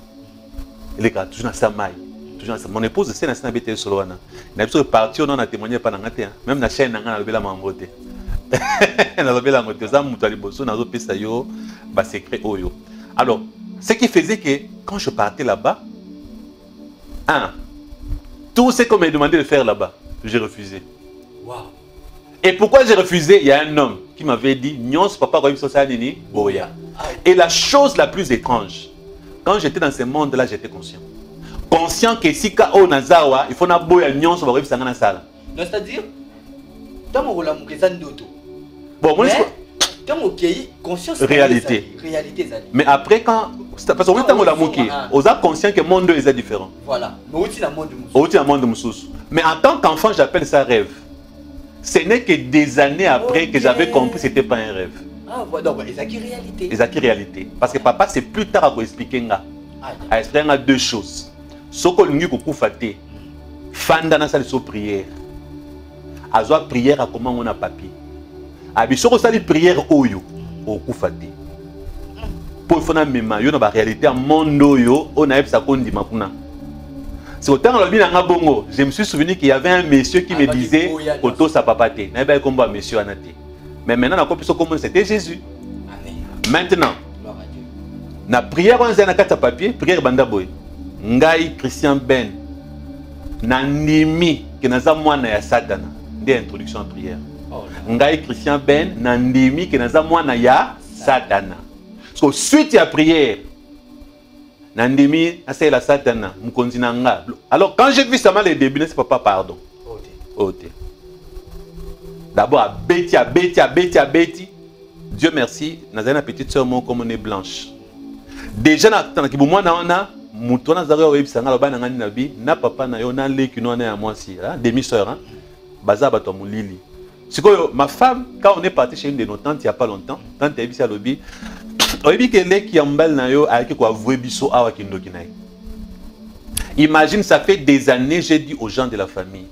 eleka toujours na sa mai toujours na sa mon épouse se na se na bete solo wana na biso parti ono na témoigner pa na nga te hein. même na chaîne na nga nalobela mambo te nalobela yango te oza moto ya liboso nazopesa yo basecret oyo alors ce qui faisait que quand je partais là-bas un tout ce qu'on m'a demandé de faire là-bas j'ai refusé. Waouh. et pourquoi j'ai refusé? Il y a un homme qui m'avait dit nyonso papa koyebi biso osala nini boya. Et la chose la plus étrange, quand j'étais dans ce monde-là, j'étais conscient. Conscient que si kao nazawa, il faut na boya nyonso ba rebisanga na sala. c'est-à-dire ntango kolamuka eza ndoto Bon, moi, ntango okei conscience Réalité. réalité mais après quand parce que on la moki, Ah. oza conscient que le monde est différent. voilà mais outi na monde mosusu Au un monde mususu. Mais en tant qu'enfant, j'appelle ça rêve. Ce n'est que des années après que j'avais compris que c'était pas un rêve. Ah voilà donc ezalaki réalité C'est qui réalité. Parce que papa, c'est plus tard à expliquer nga. Ah, À expliquer nga deux choses. Soko lingi kokufa te. Fanda na sali so prière. Azwa prière à comment on a papier. Abi soko sali prière oyo okufa te. Po ifona mema yo na ba réalité ya monde oyo on a yebisa ko ndima kuna. C'est autant na nga bongo, je me suis souvenu qu'il y avait un monsieur qui Ah, me bah, disait koto sa papa te. Na ba komba monsieur anate. Mais maintenant na ko piso komona c'était Jésus. amen. Maintenant, à na prière eza na kati ya papier prière banda boye ngai christian ben nandimi ke naza mwana ya satana nde introduction ya prière. Oh, ngai christian ben nandimi ke naza mwana ya satana parce que suite ya prière nandimi nasalela satana mokonzi na nga. Alors quand j'ai vu sama le début nasi papa pardon? Oh, te. oyo te d'abord abeti abeti abeti abeti dieu merci nazali na petite sœur moko komone blanche. Déjà natandaki bomwana wana moto wana azalaki oyebisa nga aloba na nga nini na bi na papa na yo na leki no wana ya mwasi demi sœur hein? baza bato ya molili sikoyo ma femme quand on est parti chez une de nos tantes il y a pas longtemps tante yebisi alobi oyebi ke leki ya mobali na yo ayaki koavouer biso awa kindoki na ye imagine ça fait des années j'ai dit aux gens de la famille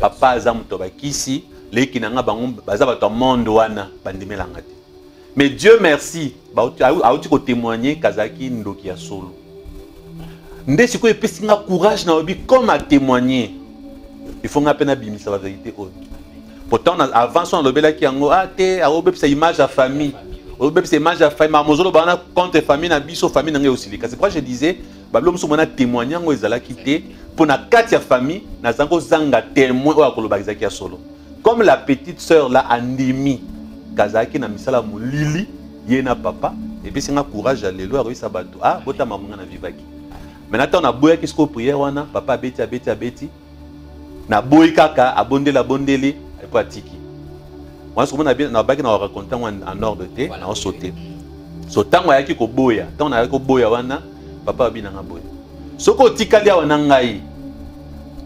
papa aza moto bakisi leki na nga bango baza bato monde wana bandimelanga te. Mais dieu merci auti kotémoigne kazalaki ndoki ya solo. Nde sikoyo epesi nga courage na oyebi comme atémoigne il faut nga mpe nabimisa bavérité oyo. Pourtant avant so nalobelaki yango ah te aobebisa image ya famille. Obebisa image ya famille. Mama ozoloba wana contre famille na biso famille na ngai osilika c'est pourquoi je disais babilo mosusu mona témoigne yango ezalaki te mpo na kati ya famille nazangi kozanga témoin oyo akoloba ezalaki ya solo comme la petite sœur la andimi kazalaki na misala ya molili ye na papa epesi nga courage ya lelo akoyisa bato. Ah botama monga na vivaki. Maintenant ntango naboyaki sikoyo priere wana papa abeti abeti abeti. Naboyi kaka abondeli abondeli epo atiki wana sokomona nabaki na raconte yango en ordre te Voilà. naosaute so ntango ayaki koboya ntango nayaki koboya wana papa abinanga boye soki otikali awa na ngai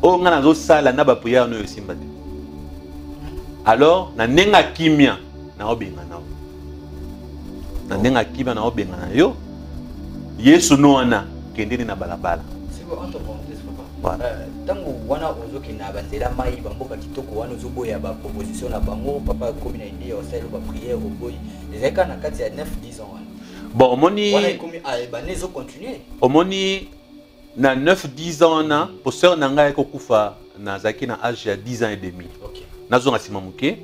oyo ngai nazosala na bapriere wana oyo esimba te alors na ndenge ya kimia naobenga nao na ndenge ya kimia naobenga na yo. Yesu no wana kendeni na balabala. Voilà. Euh, ntango wana ozokende na banzela mai bamboka kitoko wana ozoboya baproposition na bango papa akomi na ide osali bapriere oboyi ezali kaka na kati ya 9 10 ans wana. Bon omoni wana ekomi bane ezocontinue omoni na 9 10 ans wana po sœur na ngai ekokufa nazalaki na age ya 10 ans et demi. Ok nazonga nsima moke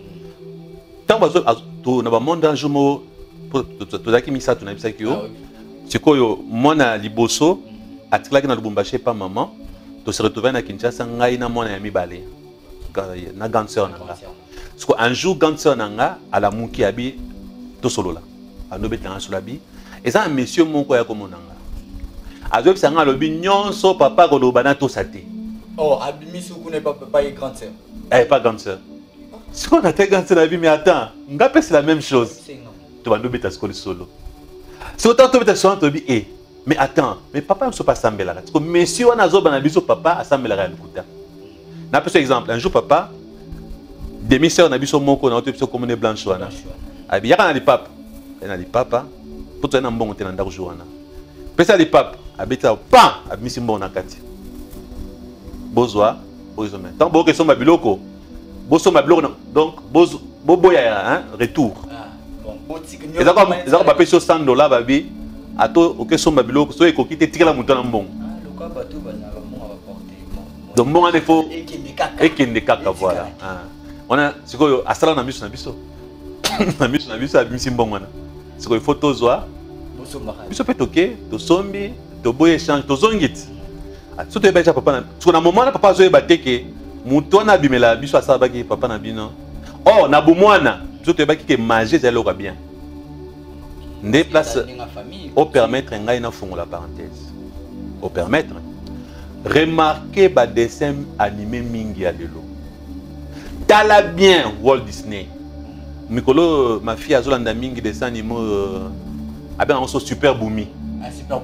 ntango na bamonde un jour moko tozalaki misato nayebisaki Ah, yo. Ok. sikoyo mwana liboso atikalaki na lubumbashi epa mama tose retrouve na kinshasa ngai na mwana ya mibale na grande sœur na nga. siko un jour grande sœur na nga alamuki abi tosolola. Andobetanga solo abi eza na monsieur moko ya komona nga. Azoyebisa nga alobi nyonso papa koloba na tosa te. Oh abimisi kuna epa grande sœur. Eh, pas grande sœur na te grande sœur na bi mais attends c'est la même chose. Senga tobandi obeta sikoyo lisolo siko ntango tobeta solo toyebi e mais attends mais papa biso mpe asambelaka siko monsieur wana azobana biso papa asambelaka ya lokuta. Napesa exemple un jour papa demi sœur na biso moko na oto biso komone blanche wana. Abi yaka na lipapa ye na lipapa mpo tozali na mbongo te na ndako jour wana pesa lipapa abetisa pan abimisi mbongo na kati. Bozwa bozoma ntango boyoka esomba biloko bosomba biloko donc boboya hein, retour. Ah, bon botiki eza kwa- eza kwa bapesi yo 100 dollar babi ato okesomba biloko so ekoki te tikala moto na mbongo. Monga baporte donc mbongo wana ifo ekende kaka. voilà. Ah. wana sikoyo asala na miso na biso. Na miso na biso abimisi mbongo wana. Sikoyo ifo tozwa. Biso mpe toke tosombi toboyi échange tozongi ti Ah, so toyeba eza papa siko na moma wana papa azoyeba te ke moto wana abimela biso asalabaki papa na bino. Or na bomwana biso toyebaki ke magie ezali eloko ya bien. Nde place opermettre ngai nafungola parenthèse. Opermettre remarke badessin animé mingi ya lelo. Tala bien walt disney. Mikolo ma fille azolanda mingi dessin animé euh, abengango so super bumi ah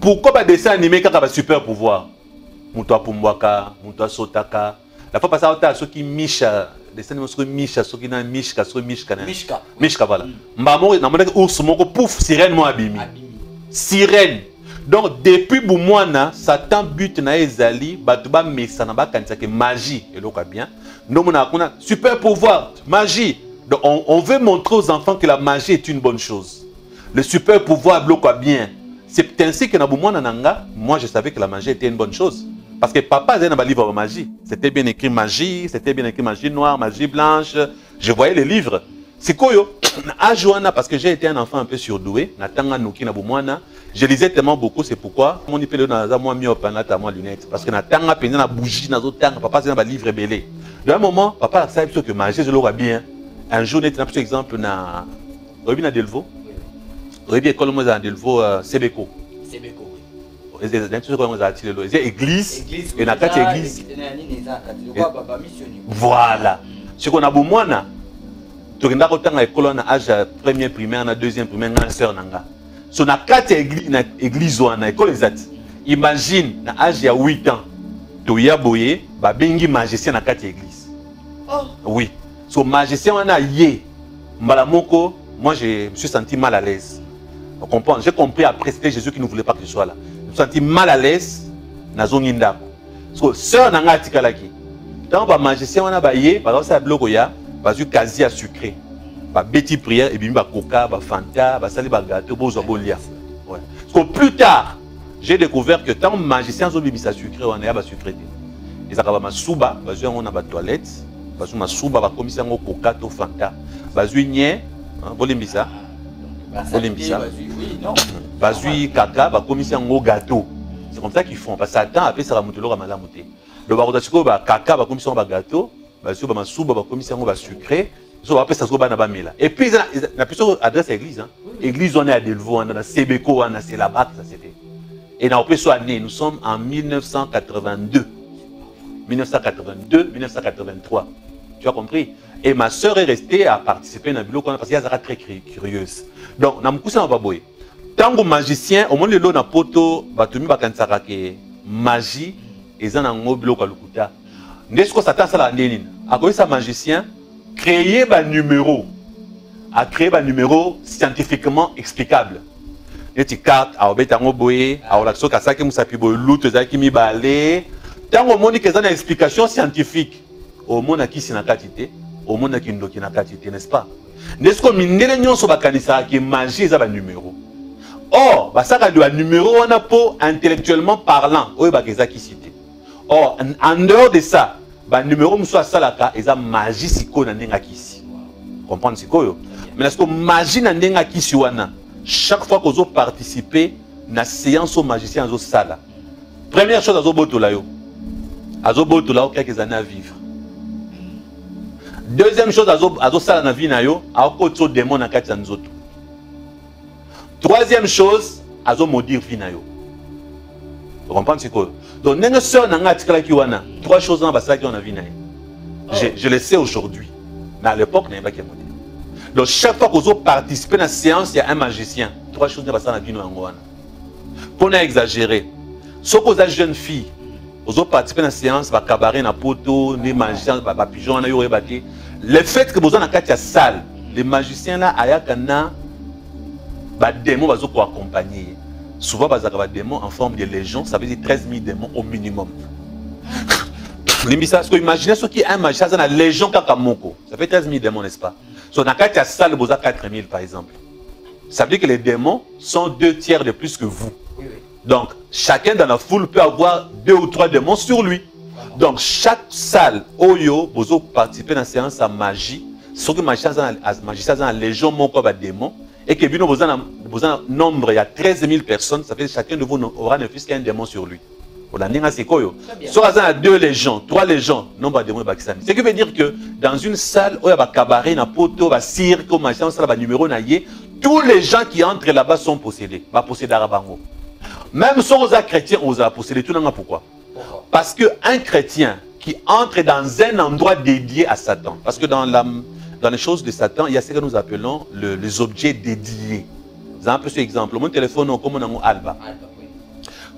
pourquoi badessin animé kaka basuper pouvoir? Moto apumbwaka moto asotaka. La fois passé aotala soki misha dessin animé soki misha soki na mishka soki mishka mishka voilà. Mbala moko namonaki ours moko pouf sirène moko abimi sirène. Donc depuis bomwana satan but na ye ezali bato bamesana bakanisaka magie eloko ya bien. Ndomonaka kuna super pouvoir magie. Donc on, on veut montrer aux enfants que la magie est une bonne chose. Le super pouvoir biloko ya bien. C'est ainsi que na bomwana na nga moi je savais que la magie était une bonne chose parce que papa azali na balivre ya magie. C'était bien écrit magie c'était bien écrit magie noire magie blanche. Je voyais les livres. Sikoyo na age wana parce que j'ai été un enfant un peu surdoué. Na ntango noki na bomwana je lisais tellement beaucoup c'est pourquoi moni mpe lelo naza mwa miope nata mwa lunette. Parce que natanga mpenza na bougie nazotanga papa aza na balivre ebele de un moment papa asala biso ke magie ezoloka bien. Un jour na biso exemple na oyebi na delvo oyebi ekole mo eza na delvo euh, sebeko eza église e na kati église voilà. Sikoyo na bomwana tokendaka kotanga ekolo wana age ya première primaire na deuxième primaire na sœur na nga. So na kati église, na église wana ekolo eza ti imagine na age ya 8 ans toya boye babengi magicien na kati église oui. So magicien wana ye mbala moko moi je me suis senti mal à l'aise. On comprend j'ai compris après c'était jésus qui ne voulait pas que je sois là senti mal à l'aise nazongi ndako. So sœur na nga atikalaki ntango bamagicien wana baye bazosala biloko ya bazwi kazi ya sucré. Babeti prière ebimi bakoka bafanta basali bagato bozwa bolia. So plus tard j'ai découvert que ntango magicien azobimisa sucré wana ya basucré te. Ezalaka bamasuba bazwi yango na batoilette bazwi masuba bakomisi yango koka to fanta. Bazwi nye bolimbisa bolimbisa bazwi kaka bakomisi yango gâteau c'est comme ça qu'ils font parce que satan apesaka moto eloko ya malamu te donc bakota sikoyo bakaka bakomisi yango bagâteau bazwi bamasuba bakomisi yango basucré so bapesa sikoyo bana bamela et puis na biso adresse ya église église wana ya delvo wana na sebeko wana c'est là-bas que ça c'était et na opeso année nous sommes en 1982 1982 1983 tu as compris et ma sœur est restée à participer na biloko wana parce qu'elle azalaka très curieuse donc na mokuse na baboye. Ntango magicien omoni lelo na poto bato mi bakanisaka ke magie eza nango biloko ya lokuta. Nde sikoyo satan asalaka nde nini? Magicien créer banuméro acréer banuméro scientifiquement explicable. Neti carte aobeta yango boye aolakisa soki asalaki boye mibale. Ntango omoniki eza na explication scientifique omonakisi na kati te omonaki te n'est-ce pas? Nde sikoyo mindele nyonso bakanisaka magie eza banuméro or basalaka banuméro wana mpo intellectuellement parlant oyo baka eza kisi te or en dehors de ça banuméro mosusu asalaka eza magie sikoyo na ndenge akisi comprendre sikoyo mais sikoyo magie na ndenge akisi wana chaque fois kozoparticipe na séance oyo magicien azosala première chose azobotola yo. Azobotola yo kaka ezali na vivre deuxième chose azosala na vie na yo akokotia o démon na kati ya nzoto. Troisième chose azomodire vie na yo. Comprendre sikoyo donc ndenge sœur na ngai atikalaki wana trois choses wana basalaki wana na vie na ye. Je, je le sais aujourd'hui mais à l'époque nayebaki yango te donc chaque fois kozoparticipe na séance ya un magicien trois choses nde basala na bino yango wana. Mpo na exagéré soki oza jeune fille ozoparticipe na séance bakabaret na poto nde magicien bapigeon wana yo oyeba te. Le fait que boza na kati ya salle le magicien la ayaka na badémon bazokoaccompagne ye souvent bazalaka badémon en forme de légion ça veut dire 13 000 démons au minimum. Limbisa soki imagine soki un magicien aza na légion ça fait 13 000 démons n'est-ce pas? So na kati ya salle boza 4 000 par exemple. Ça veut dire que les démons sont deux tiers de plus que vous donc chacun dans la foule peut avoir deux ou trois démons sur lui donc chaque salle oyo bozo participer na séance ya magie soki magicien aza na légion moko ya badémon et que boza na nombre ya 13 000 personnes ça fait chacun de vous aura ne fût qu'un démon sur lui olandinga sikoyo soki aza na deux légions trois légions nombre ya démon ebakisami ce qui veut dire que dans une salle oyo ya bakabaret na poto basirke o magicien osala banuméro na ye tous les gens qui entrent là-bas sont possédés bapossédaka bango même soki oza chrétien ozala possédé tunanga pourquoi parce que un chrétien qui entre dans un endroit dédié à Satan parce que dans les choses de Satan, il y a ce que nous appelons le, les objets dédiés. Vous avez un peu ce exemple. Mon téléphone, comme on a Alba.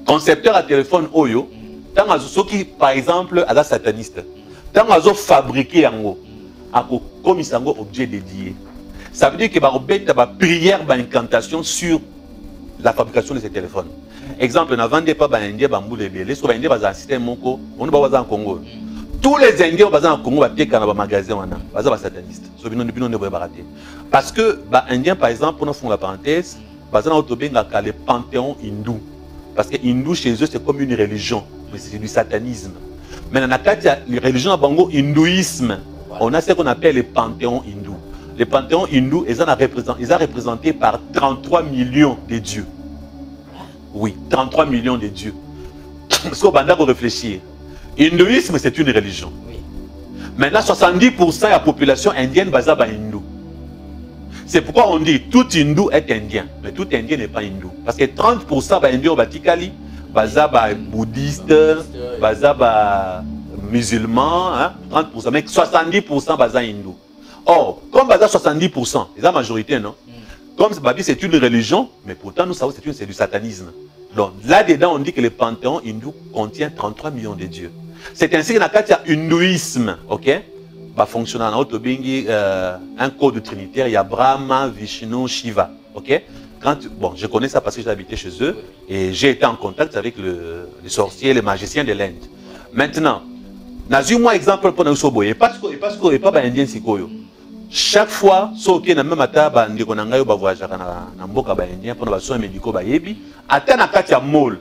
Concepteur à téléphone Oyo, tant ceux qui, par exemple, à la sataniste, tant qu'ils fabriqué yango, ako comme sango objet dédié. Ça veut dire que ba obeta ba prière ba incantation sur la fabrication de ces téléphones. Exemple, na vende pas ba indien ba mbule belé, so ba indien ba système moko, on ba waza en Congo. tous les indiens baza na congo batekaka na bamagasin wana. Baza basataniste so bino bino nde boyebaka te parce que baindien par exemple mpona fonga parenthèse baza na oyo tobengaka le panthéon hindou. Parce que hindou chez eux c'est comme une religion mais c'est du satanisme. Maintenant na kati ya religion na bango hindouisme. On a ce qu'on appelle le panthéon hindou. Le panthéon hindou eza représenté par 33 millions de dieux Oui, 33 millions de dieux. Parce qu'on va réfléchir. Hindouisme, c'est une religion. Maintenant, 70% de la population indienne basa ba hindou. C'est pourquoi on dit tout hindou est indien, mais tout indien n'est pas hindou. Parce que 30% ba hindou batikali, basa ba bouddhiste, basa ba musulman, hein, 30%, mais 70% basa hindou. Or, comme basa 70%, c'est la majorité, non? Comme Babi c'est une religion, mais pourtant nous savons que c'est c'est du satanisme. Donc là-dedans, on dit que le panthéon hindou contient 33 millions de dieux. C'est ainsi que dans le hindouisme, ok? Bah, fonctionne en autobingi, euh, un code trinitaire, il y a Brahma, Vishnu, Shiva, ok? Bon, je connais ça parce que j'ai habité chez eux et j'ai été en contact avec le- les sorciers, les magiciens de l'Inde. Maintenant, nazwi-moi exemple pour nous soboye, parce que parce que pas ba indien sikoyo. Chaque fois soki na meme ata bandeko na ngai oyo bavoyageaka na, na mboka baindien mpona basoin médicaux bayebi ata na kati ya mall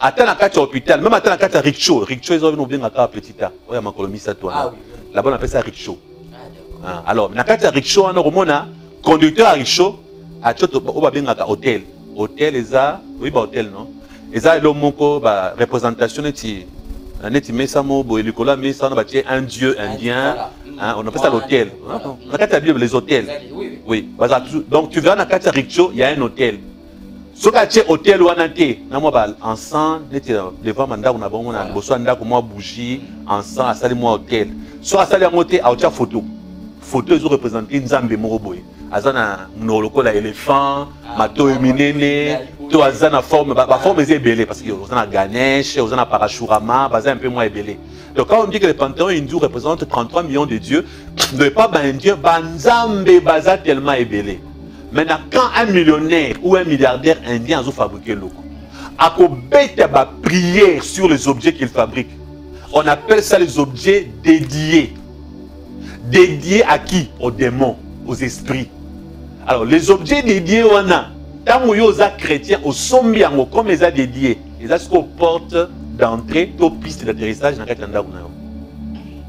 ata na kati ya hôpital meme ata na kati ya rickshaw. Rickshaw eza bino obengaka petita oyo ya makolo misato wana labo napesa rickshaw. Ah. Ah, alors na kati ya rickshaw wana okomona conducteur ya rickshaw atie oyo babengaka hotel. Hotel eza oyiba hotel non? Eza elo moko bareprésentation neti neti mesa mo boye likolo ya mesa wana batie un dieu indien. Voilà. Hein, on appelle ça l'hôtel. Voilà. na kati ya bible les hôtels. Oui, donc tu na kati ya rickshaw il y a un hôtel. Soki atie hôtel wana te na mwa ba encens neti na devant mandako na bango na liboso ya ndako mwa bougie encens asali mwa hôtel. Soki asali yango te aotia photo? Photo ezorepresente nzambe moko boye aza na monoko lokola éléphant matoyo minene to aza na forme ba- baforme eza parce que ganesh parashurama baza peu moins ebele. Donc quand on dit que le panthéon hindou représente 33 millions de dieux ne pas baindien banzambe baza tellement ebele. Maintenant quand un millionnaire ou un milliardaire indien azofabrique eloko akobeta baprière sur les objets qu'il fabrique. On appelle ça les objets dédiés. Dédiés à qui? Aux démons aux esprits. Alors les objets dédiés wana ntango yo oza chrétien osombi yango comme eza dédié eza soki porte d'entrée to piste d'atterrissage na kati ya ndako na yo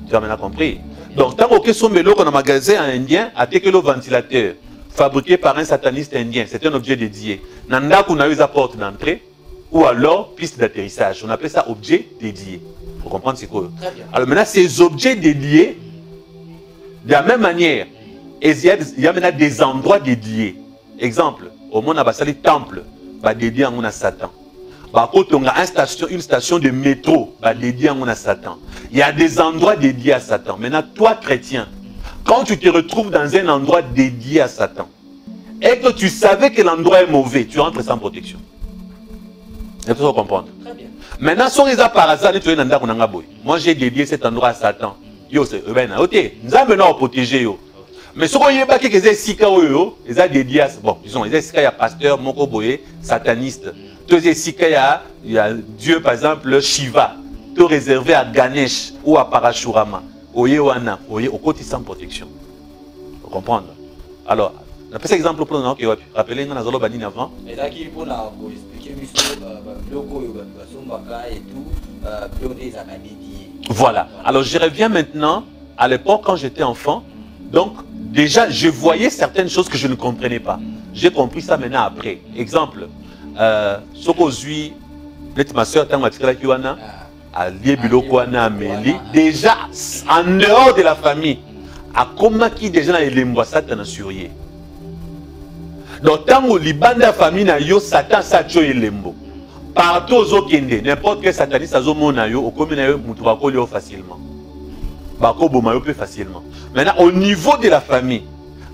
tu as maintenant compris. Donc ntango okesomba eloko na magasin ya indien atekeli o ventilateur fabriqué par un sataniste indien c'est un objet dédié. Na ndako na yo eza porte d'entrée ou alors piste d'atterrissage. On appelle ça objet dédié. Faut comprendre sikoyo Très bien. alors maintenant ces objets dédiés de la même manière il y a, il y a maintenant des endroits dédiés. Exemple au monde basali temple badédié yango na satan bakotonga un station, une station de métro badédié yango na satan il y a des endroits dédiés à satan maintenant toi chrétien quand tu te retrouves dans un endroit dédié à satan et que tu savais que l'endroit est mauvais tu entres sans protection? Il faut comprendre? Très bien. Maintenant, si on est par hasard. Moi, j'ai dédié cet endroit à Satan. Yo, c'est ben ok. Nzambe na protéger yo. Mais ce qu'on y pas que c'est sika oyo, ils a dédié à bon, disons, ils a sika ya pasteur moko boye sataniste. Tu sika ya a Dieu par exemple Shiva, tout réservé à Ganesh ou à Parashurama. Oye wana, oye au côté sans protection. Faut comprendre. Alors, appelle ça exemple pour nous, ok, rappelez-nous dans la banine avant. ezalaki mpona koexplike biso babiloko oyo bato basombaka et tout biloko nde ezalaka dédié Voilà. Alors je reviens maintenant à l'époque quand j'étais enfant. Donc déjà, je voyais certaines choses que je ne comprenais pas. J'ai compris ça maintenant après. Exemple, euh, Sokozui, net ma soeur Tango Atikalaki wana, Ah, alie biloko wana ameli. Déjà, en dehors de la famille, akomaki déjà na elembo ya satana sur ye. Donc tango libanda ya famille na yo satan asati oyo elembo partout ozokende n'importe quel sataniste azomona yo okomi na yo moto bakoli yo facilement bakoboma yo mpe facilement maintenant au niveau de la famille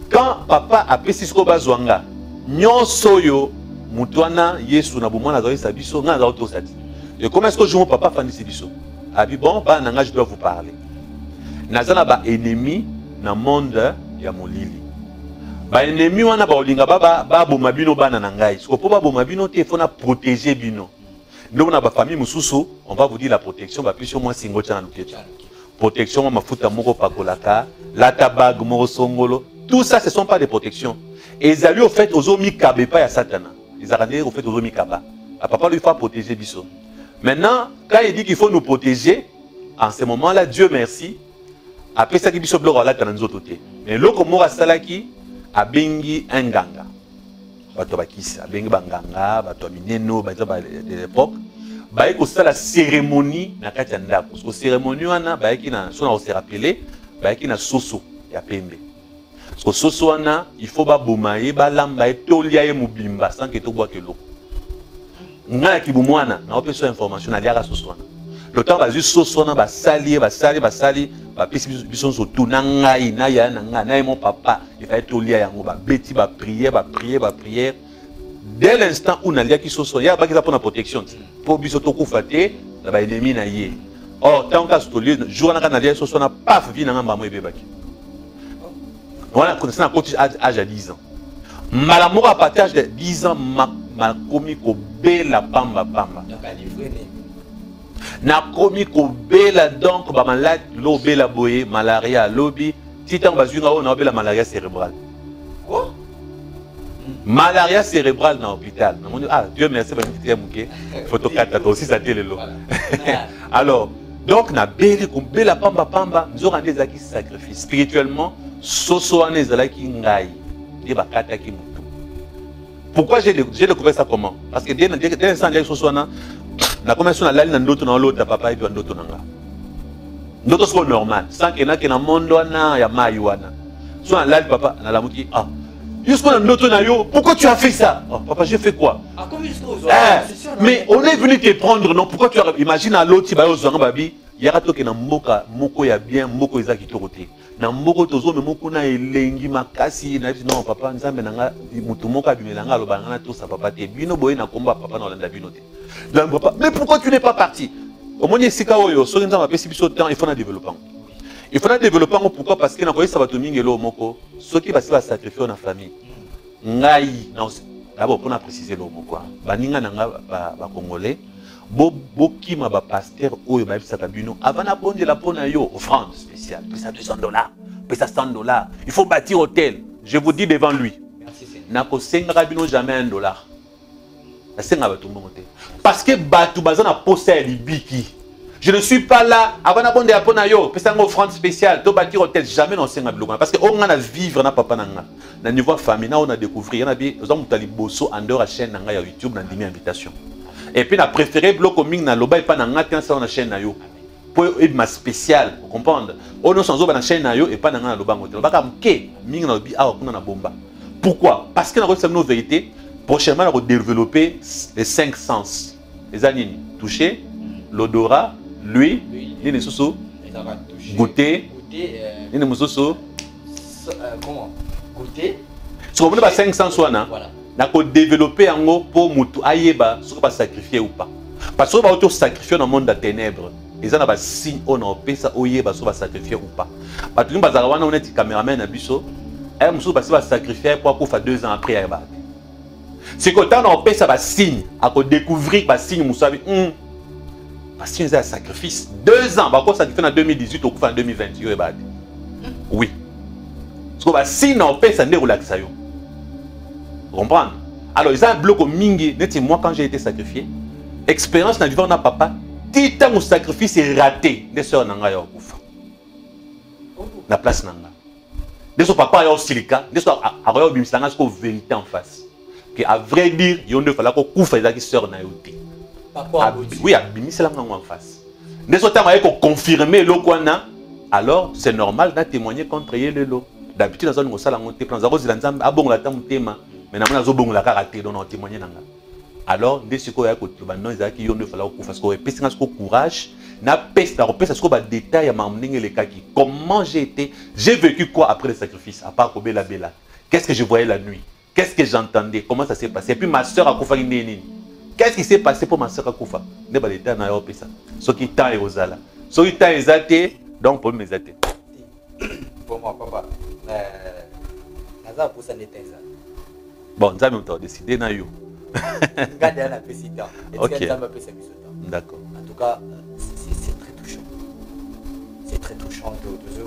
quand papa apesi sikoyo bazwanga nyonso oyo moto wana yesu na bomwana azalisa biso ngai nazala tosa ti ekoma esiko jour mo papa afandisi biso? Abi bon bana na ngai je dois vous parler. Naza na baennemi na monde ya molili. Baennemi wana baolinga baba- baboma bino bana na ngai. Siko mpo baboma bino te fo na protege bino. Ndenge na bafamille mosusu on va vous dire la protection bapesi yo mwa singo tya na loketo protection mwa mafuta moko pakolaka lata bag moko songolo. Tout ça ce sont pas des protections. Ezali au fait ozomikaba epai ya satana ezalaka ndenge au fait ozomikaba papa lui faut protéger biso maintenant quand il dit qu'il faut nous protéger en ce moment là dieu merci apesaki biso biloko alata na nzoto te mais eloko moko asalaki abengi nganga bato bakisi abengi banganga bato ya mineno baza ba- de l'époque bayaki kosala cérémonie na kati ya ndako. So cérémonie wana bayaki na so na kose rappele bayaki na soso ya pembe. So soso wana il faut baboma ye balamba ye tolia ye mobimba sanke tobwaka eloko ngai na kibumu wana naopesa information naliaka soso wana. Le temps bazwi soso wana basali ye basali basali bapesi biso- nyonso tu na ngai na yaya na ngai na ye mon papa efaye tolia yango. Babeti bapriere bapriere bapriere dès l'instant où naliaki soso ya baki eza mpona protection ti mpo biso tokufa te na baennemi na ye. Or ntango kasi tolie jour wana kaka nalia soso wana paf vi nanga mbamo ebebaki wana konesa nakoti age ya 10 ans. Mbala moko a partir age de 10 ans ma- makomi kobela pambapamba à nakomi kobela donc bamaladi lo obela boye malaria alobi ti ntango bazwi nga oyo naobela malaria cérébrale malaria cérébrale na hôpital namoni ah dieu merci baniti ya moke fotokata tosisa te lelo alors donc nabeli kobela pambapamba nzoka nde ezalaki sacrifice spirituellement soso wana ezalaki ngai nde bakataki motu pourquoi j'ai dé- j'ai découvert ça comment? Parce que dès l'instant naliaki soso wana nakomi so nalali na ndoto na olota papa epi ndoto na nga ndoto siko normal. Sans ke nake na mondo wana ya mai wana so nalali papa nalamuki ah na na pourquoi tu as fait ça oh, papa j'ai fait quoi Ah, comme Eh, sûr, mais on est venu te prendre non pourquoi tu as imagine à l'autre babi. Yaka toke na mboka moko ya bien moko eza kitoko te na mboka tozomema kuna elengi makasi non papa nzambe nanga motu moko abimela nga aloba nga natosa papa te. Bino boye na kombo ya papa na bino te. Na mais pourquoi tu n'es pas parti? Omoni esika oyo soki nzambe apesi biso temps il faut na développe il faut na développe yango pourquoi parce que nakoyesa bato mingi eloo moko. Soki basi basacrifie na famille. Ngai d'abord mpona précise eloko moko baninga na nga ba- bacongolais bo- bokima bapaster oyo bayebisaka bino avant nabondela mpo na yo offrande spéciale. Pesa 200 dollars pesa 100 dollars. Il faut bâtir hôtel. Je vous dis devant lui nakosengaka bino jamais un dollar. Nasengaka bato mbongo te parce que bato baza na posa ya libiki je ne suis pas là. Avant nabondela mpo na yo pesanga offrande spéciale. To bâtir hôtel jamais naosenga biloko wana parce nga na vivre na papa na nga na niveau famille na oyo na découvrir yana bi oza moto ya liboso en dehors ya chaîne na ngai ya youtube na ndimi invitation. Et puis na préféré biloko mingi naloba epai na nga te nasala na chaîne na yo. Mpo ebima spécial ocomprendre oyo nyonso nazoba na chaîne na yo epai na ngai naloba yango te nalobaka moke mingi nalobi awa kuna na bomba. Pourquoi? Parce que nakoyebisa bino vérité prochainement nakodévelopper les cinq sens. Eza nini toucher l'odorat lui L'huile. nini lisusu. Goûter. Nini mosusu sokomoni ba cinq sens wana Voilà. nakodéveloppe yango mpo motu ayeba soki basacrifie ou pas parce que bauti osacrifie na monde ya ténèbre eza na basigne oyo na opesa oyeba soki basacrifie ou pas bato nini bazalaka wana oneti cameraman na biso aya mosusu basi basacrifie mpo akufa deux ans après ayeba te sikoyo ntango na opesa basigne akodécouvrir basigne mosusu abi "Hmm, basigne eza ya sacrifice deux ans. Bakosacrifie na 2018 okufa na 2020 yo oyeba te oui sikoyo basigne na opesa nde kolakisa yo. Comprendre alors eza biloko mingi. Neti moi quand j'ai été sacrifié expérience na vivant papa ti ntango sacrifice eraté nde sœur na ngai ya kokufa na place na nga nde so papa aya osilika nde so a- akoya obimisa ngai soko vérité en face. Ke à vrai dire yo nde ofala kokufa ezalaki sœur na yo te Papa Abi- oui abimiselanga yango en face. Nde so ntango aye koconfirme eloko wana alors c'est normal na témoigner contre ye lelo. D'habitude naza lingo osala yango te mpo naza kozela nzambe abongola ta motema mais namoni azobongola kaka te donc na otémoigne na nga alors nde sikoyo oya koloba non ezalaki yo nde ofala kokufa sikoyo epesi nga sikoyo courage napesi na kopesa sikoyo badetail ya makambo ndenge elekaki comment j'ai été j'ai vécu quoi après le sacrifice à part kobelabela qu'est-ce que je voyais la nuit? Qu'est-ce que j'entendais? Comment ça s'est passé? Et puis ma soeur akufaki ndenge nini qu'est-ce qui s'est passé pour ma soeur akufa nde badetail na yo opesa soki temps ekozala soki temps eza te donc problème eza te Pour moi, papa. Euh, posa nde tenza. bon nzambe moto adeside na yo napesi temps. Ok. D'accord En tout cas, c'est- très touchant. C'est très touchant de mais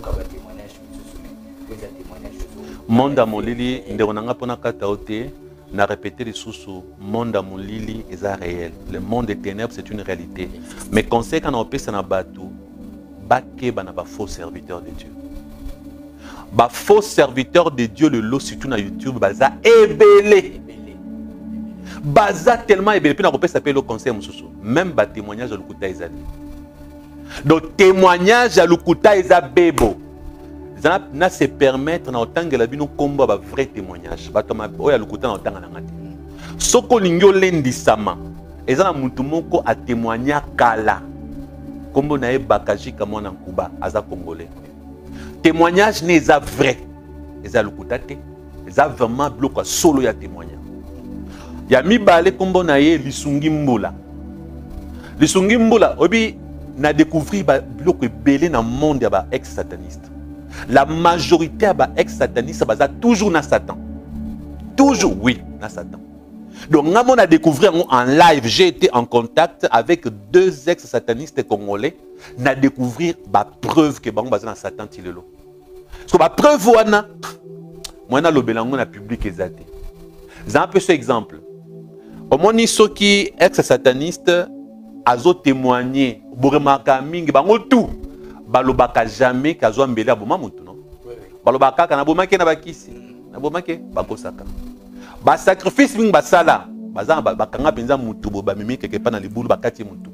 po eza témoignage tozo- monde ya molili ndeko na nga mpona kata yo te na répété lisusu monde ya molili eza réel. Le monde des ténèbres c'est une réalité. Mais conseil kana opesa na bato bakeba na bafaux serviteurs de dieu. Bafaux serviteurs de dieu lelo surtout na youtube baza ebele baza tellement ebele mpe nakopesa mpe le conseil mosusu même batémoignage ya lokuta ezali donc témoignage ya lokuta eza bebo eza na- se permettre na kotangela bino nkombo ya bavrai témoignage bato oyo ya lokuta na kotanga nanga te soki olingi olendisama. Eza na mutu moko atémoigna kala. Nkombo na ye bakajika mwana nkuba aza congolais. Témoignage ne eza vrai. Eza ya lokuta te. Eza vraiment biloko ya solo ya témoignage ya mibale nkombo na ye lisungi mbula. Lisungi mbula oyebi na découvrir biloko ebele na monde ya ba ex sataniste la majorité ya ba ex sataniste baza toujours na satan. Toujours oui na satan. Donc nga mo na découvrir en live j'ai été en contact avec deux ex satanistes congolais na découvrir bapreuve ke bango baza na satan ti lelo so bapreuve wana moi nalobela yango na public eza te. Eza mpe so exemple. Omoni soki ex sataniste azotémoigne boremaka mingi bango tu balobaka jamais ke azwa mbele aboma motu non? Balobaka kaka nabomaki na bakisi. Nabomaki bakosaka. Basacrifice mingi basala. Baza bakanga mpenza motu bo bamemi keke mpa na libulu bakati ye motu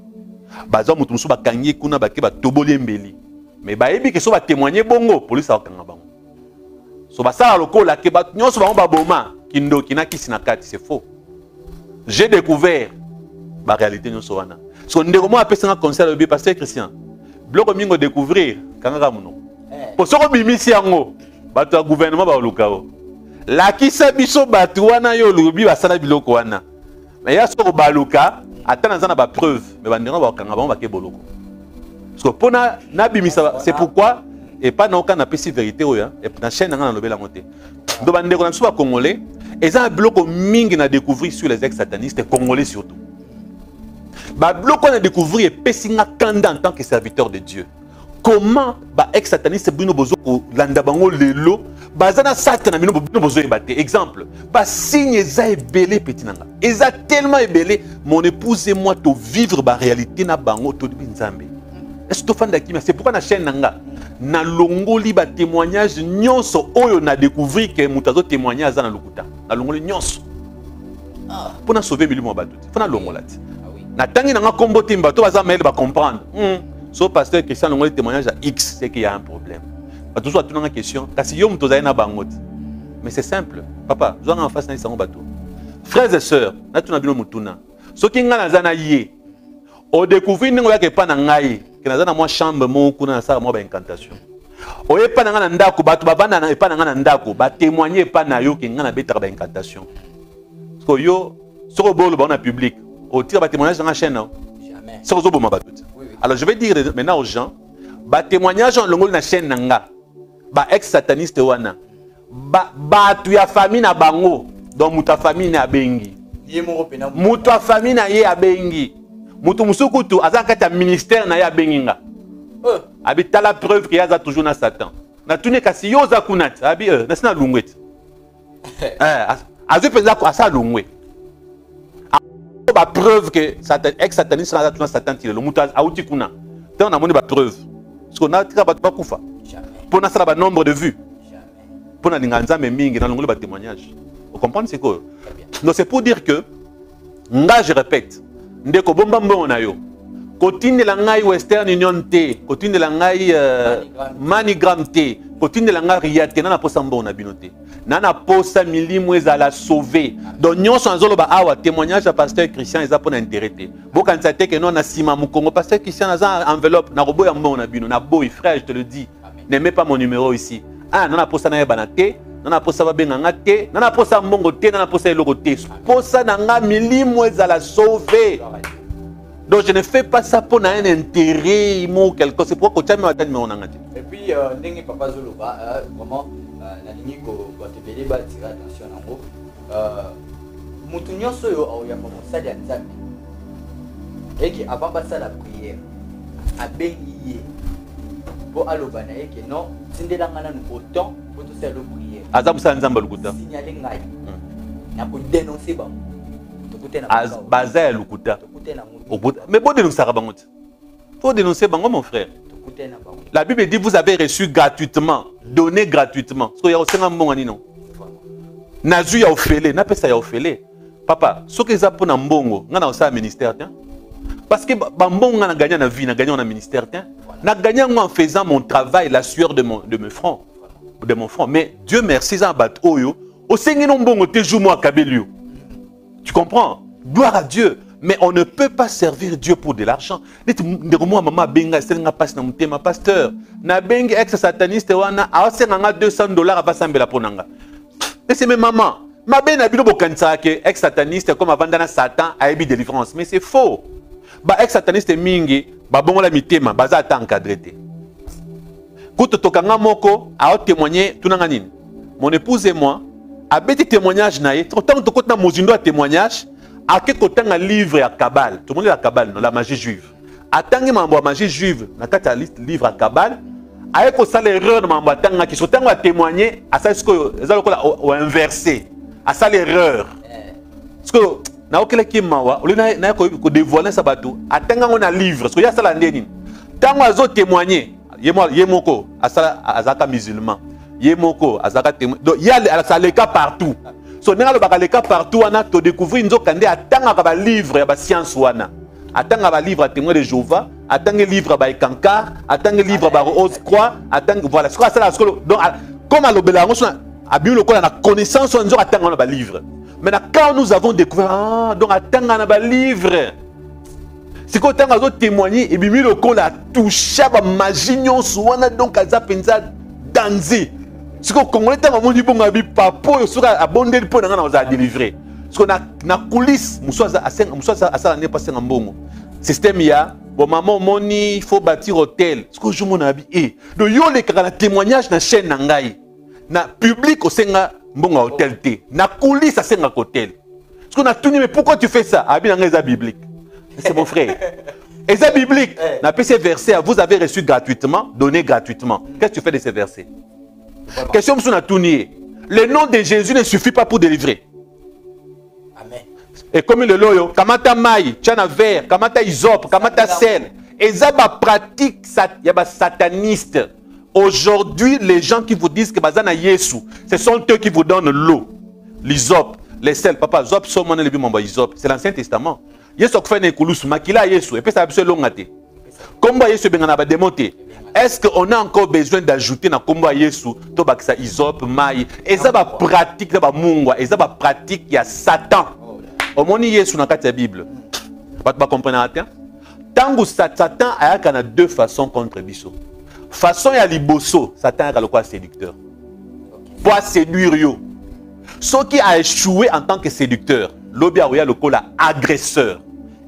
bazwa motu mosusu bakangi ye kuna bake batoboli embeli. Me bayebi ke so batémoigne bongo polisi akokanga bango. So basala lokola ke bato nyonso bango baboma kindoki na kisi na kati c'est faux. J'ai découvert baréalité nyonso wana. So ndeko moko apesanga conseil alobi paster christian biloko mingi odécouvrir kangaka monoko po soki obimisi yango bato ya gouvernement baoluka o lakisa biso bato wana yo olobi basala biloko wana. Me ya soko baluka ata naza na bapreuve me bandeko bakanga bango bake boloko. So mpo na- nabimisa c'est pourquoi epa naoka napesi vérité oyo hein, et na chaîne nanga nalobela yango te. Do bandeko na biso bacongolais eza na biloko mingi na découvrir sur les ex satanistes congolais surtout babiloko wana découvrir epesi nga kanda en tant que serviteur de dieu. Comment baex sataniste bino bozo kolanda bango lelo? Baza na sata na bino bozoyeba te. Exemple basigne eza ebele peti na nga eza tellement ebele mon épouse et moi tovivre baréalité na bango tolobi nzambe. Est-ce tofanda kimia c'est pourquoi na chaîne na nga nalongoli batémoignage nyonso oyo na découvrir ke moto azotémoigne aza na lokuta. Nalongoli nyonso. Ah, mpo na sauve milimo ya bato te. Mpo nalongola te. Natangi nanga kombo te bato baza mayele bacomprendre mm. so pasteur christian longoli témoignage ya x c'est qu'il y a un problème. Bato so batunanga question. Kasi yo moto ozali na bango te mais c'est simple. Papa zwanga en face na isango bato. Frères et sœurs natuna bino motuna soki ngai naza na ye odécouvrir ndenge oyaka epa na ngai ke naza na mwa chambre moko kuna nasala mwa baincantation oye epa na ngai na ndako bato bavanda na- epa na ngai na ndako batémoigne epa na yo ke ngai nabetaka baincantation so yo soki oboloba na public otira batémoignage na nga chaîne na Jamais. te Oui, oui. alors je vais dire maintenant aux gens batémoignage oyo longoli na chaîne na nga baex sataniste wana. Ba- bato ya famille na bango. Donc moto ya famille na moto ya famille na ye abengi moto mosusu kutu aza na kati ya ministère na ye abengi nga. Oh, abi tala preuve ke ye aza toujours na satan. Natuni kasi yo oza kuna te abi nasi na lungwe te Eh, az- azwi mpenza ko- asa lungwe A- bapreuve ke satan- ex sataniste na aza tuna satan ti lelo moto auti kuna ntango namoni bapreuve parceke natika bato bakufa mpo nasala banombre de vue jamais. mpo nalinga nzambe mingi nalongoli batémoignage ocomprendre sikoyo donc c'est pour dire que nga je répète ndeko bomba mbongo na yo kotindela ngai western union te kotindela ngai uh, manigram te kotindela ngai ria te na na posa mbongo na bino te. Na na posa milimo ezala sauve donc nyonso nazoloba awa témoignage ya pasteur christian eza mpo na intérêt te. Bokanisa te ke no na nsima mokongo pasteur christian aza enveloppe nakoboya mbongo na bino naboyi frère je te le dis. N'aimez pas mon numéro ici. Ah na na posa nayebana te na na posa babenga nga te na na posa mbongo te na na posa eloko te. Posa na nga milimo ezala sauve. Donc je ne fais pas ça pour un intérêt mo quelque c'est pourquoi na nga te Et puis, euh, papa azoloba euh, vraiment bato ebele batire attention nango Euh, motu nyonso oyo aoyamba mosali ya nzambe eke avant basala priere abengi ye mpo aloba na ye ke non tindelanga nanu autant mpo tosala lo priere aza mosala nzambe lokuta signale ngai bakao. Baza ya lokuta mais bodénoncaka bango te to dénoncer bango mon frère. La bible dit vous avez reçu gratuitement donné gratuitement. Soki ya kosenga mbongo nino nazwi ya ofele napesa ya ofele. Papa soki eza mpo na mbongo ngai na kosala ministère te parce que ba- bambongo ngai na gagné na vie na gagné na ministère te na gagné yango en faisant mon travail la sueur de mon, de mon front de mon front. Mais dieu merci eza na bato oyo. Osengi no mbongo te jour mo akabeli yo tu comprends? Gloire à Dieu. Mais on ne peut pas servir Dieu pour de l'argent. Neti ndeko mwa mama benga eselinga pasi na motema pasteur. Na bengi ex sataniste wana aosenga nga 200 dollars avasambela mpo na nga. Ese me maman, mabe na bino bokanisaka ke ex sataniste comme avanda na Satan ayebi délivrance. Mais c'est faux. Ba ex sataniste mingi babongola mitema baza ata encadré te. kutu tokanga moko aotémoigner tunanga nini? Mon épouse et moi abeti témoignage na ye. Ntango tokoti na mozindo ya témoignage ake kotanga livre ya kabale. Tomoni la kabale no la magie juive. Atangi mambo ya magie juive na kati ya livre ya kabale. Aye kosala erreur na mambo atangaki so ntango atémoigne asali sikoyo eza lokola oinverse asala erreur. Sikoyo nayokelaki mawa. Oli naye kodévoile sa bato. Atanga yango na livre. Sikoyo ye asala nde nini? Ntango azotémoigne ye mo- ye moko asala azalaka musulman ye moko azalaka témoin. Donc ye ale- aleka partout. So ndenge alobaka aleka partout wana todécouvrir nzoka nde atangaka balivre ya bascience wana. Atanga balivre ya témoin de jehova atangi livre ya baekankar atangi livre ya barose croix atangi voilà sikoyo asala sikoyo donc a- comme alobela yango so abimi lokola na connaissance wana nzoka atanga wana balivre maintenant quand nous avons découvert ah, donc atanga na balivre sikoyo ntango azotémoigne ebimi lokola atusha bamagie nyonso wana donc aza mpenza danger sikoyo congolais ntango amoni bongo abi papa oyo soki abondeli mpo na ngai na kozala délivre sikoyo na, na coulisse mosu aza- asenga- mosu aza- asala nde mpo asenga mbongo système ya bon mama omoni il faut bâtir hôtel. Sikoyo ozomona abi e donc yo olekaka na témoignage na chaîne na ngai na public osenga mbongo ya hôtel te na coulisse asengaka hôtel sikoyo natuni mais pourquoi tu fais ça? Abi na ngai eza biblique. C'est mon frère. Et c'est biblique. N'a pas ces versets, vous avez reçu gratuitement, donné gratuitement. Qu'est-ce que tu fais de ces versets? Question. Le nom de Jésus ne suffit pas pour délivrer. Amen. Et comme le loyo, kamata mai, tchana vert, kamata isop, kamata sel. Et ça, pratique, sat- y a sataniste. Aujourd'hui, les gens qui vous disent que bazana Yesu, ce sont eux qui vous donnent l'eau, l'isop, les sel. Papa, zop, isop. C'est l'Ancien Testament. Yesu a un écoulous, makila Yesu, et puis ça a besoin de l'ongate. Ya Yesu bengana ba démonté. Est-ce qu'on a encore besoin d'ajouter na kombo ya Yesu to bakisa isop mai eza ba pratique ba mungwa eza ba pratique ya Satan. Omoni Yesu na kati ya Bible. Bato ba comprendre te. Tango Sat- Satan ayaka na deux façons contre biso. Façon ya liboso, Satan ayaka lokola séducteur. Pour séduire yo. Soki a échoué en tant que séducteur, lobi aroya lokola agresseur.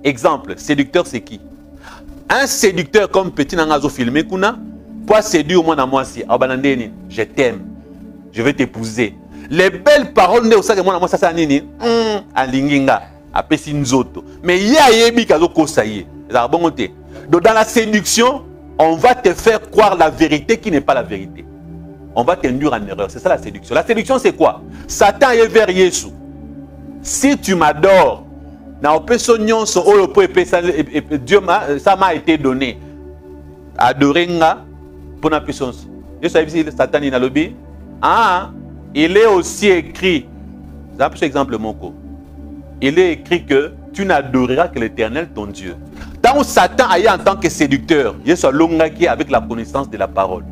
Exemple, séducteur c'est qui? Un séducteur comme petit nangazo filmé kuna pour séduire moi na moi si je t'aime. Je vais t'épouser. Les belles paroles ne osaka moi ça ça nini? Mm, alinginga apesi nzoto. Mais ye ayebi kazo kosa ye. Ezalaka bongo te. Donc dans la séduction on va te faire croire la vérité qui n'est pas la vérité. On va t'induire en erreur. C'est ça la séduction. La séduction c'est quoi? Satan est vers Yesu. Si tu m'adores na opeso nyonso oyo mpo epesa e- e- dieu ma- ça m'a été donné. Adore nga mpo na peso nyonso yesu ayebisi satani nalobi. Ah il est aussi écrit. Eza peso exemple moko. Il est écrit que tu n'adoreras que l'éternel ton dieu. Ntango satan aye en tant que séducteur yesu alongaki avec la connaissance de la parole.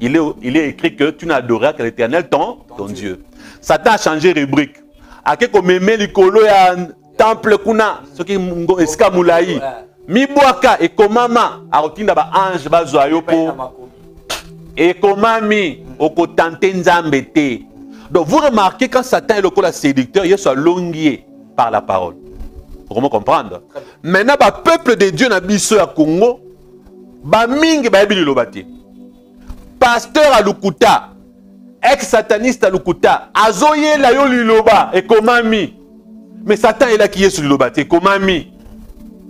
Il est, il est écrit que tu n'adoreras que l'éternel ton, ton Dieu. Satan a changé rubrique. ake komeme likolo ya temple kuna soki esika molai mibwaka ekomama akotinda baange bazwa yo mpo ekomami okotante nzambe te. Donc vous remarquez quand satan est lokola séducteur yesu alongi ye par la parole. Okomo comprendre? Maintenant bapeuple de dieu na biso ya congo bamingi bayebi liloba te. Pasteur alukuta ex sataniste alukuta azoyela yo liloba ekomami mais satan ayelaki yesu liloba te ekomami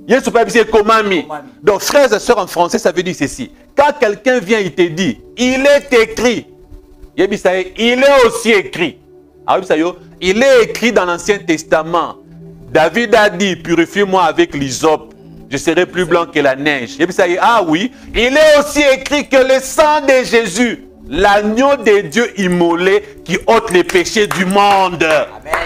yesu mpe ayebisi ekomami Ekomami. donc frères et sœurs en français ça veut dire ceci. Quand quelqu'un vient il te dit il est écrit. Il est aussi écrit. Yo. Il est écrit dans l'ancien testament. David a dit purifie-moi avec l'hysope. Je serai plus blanc que la neige. Ah oui. Il est aussi écrit que le sang de jésus l'agneau de Dieu immolé qui ôte les péchés du monde.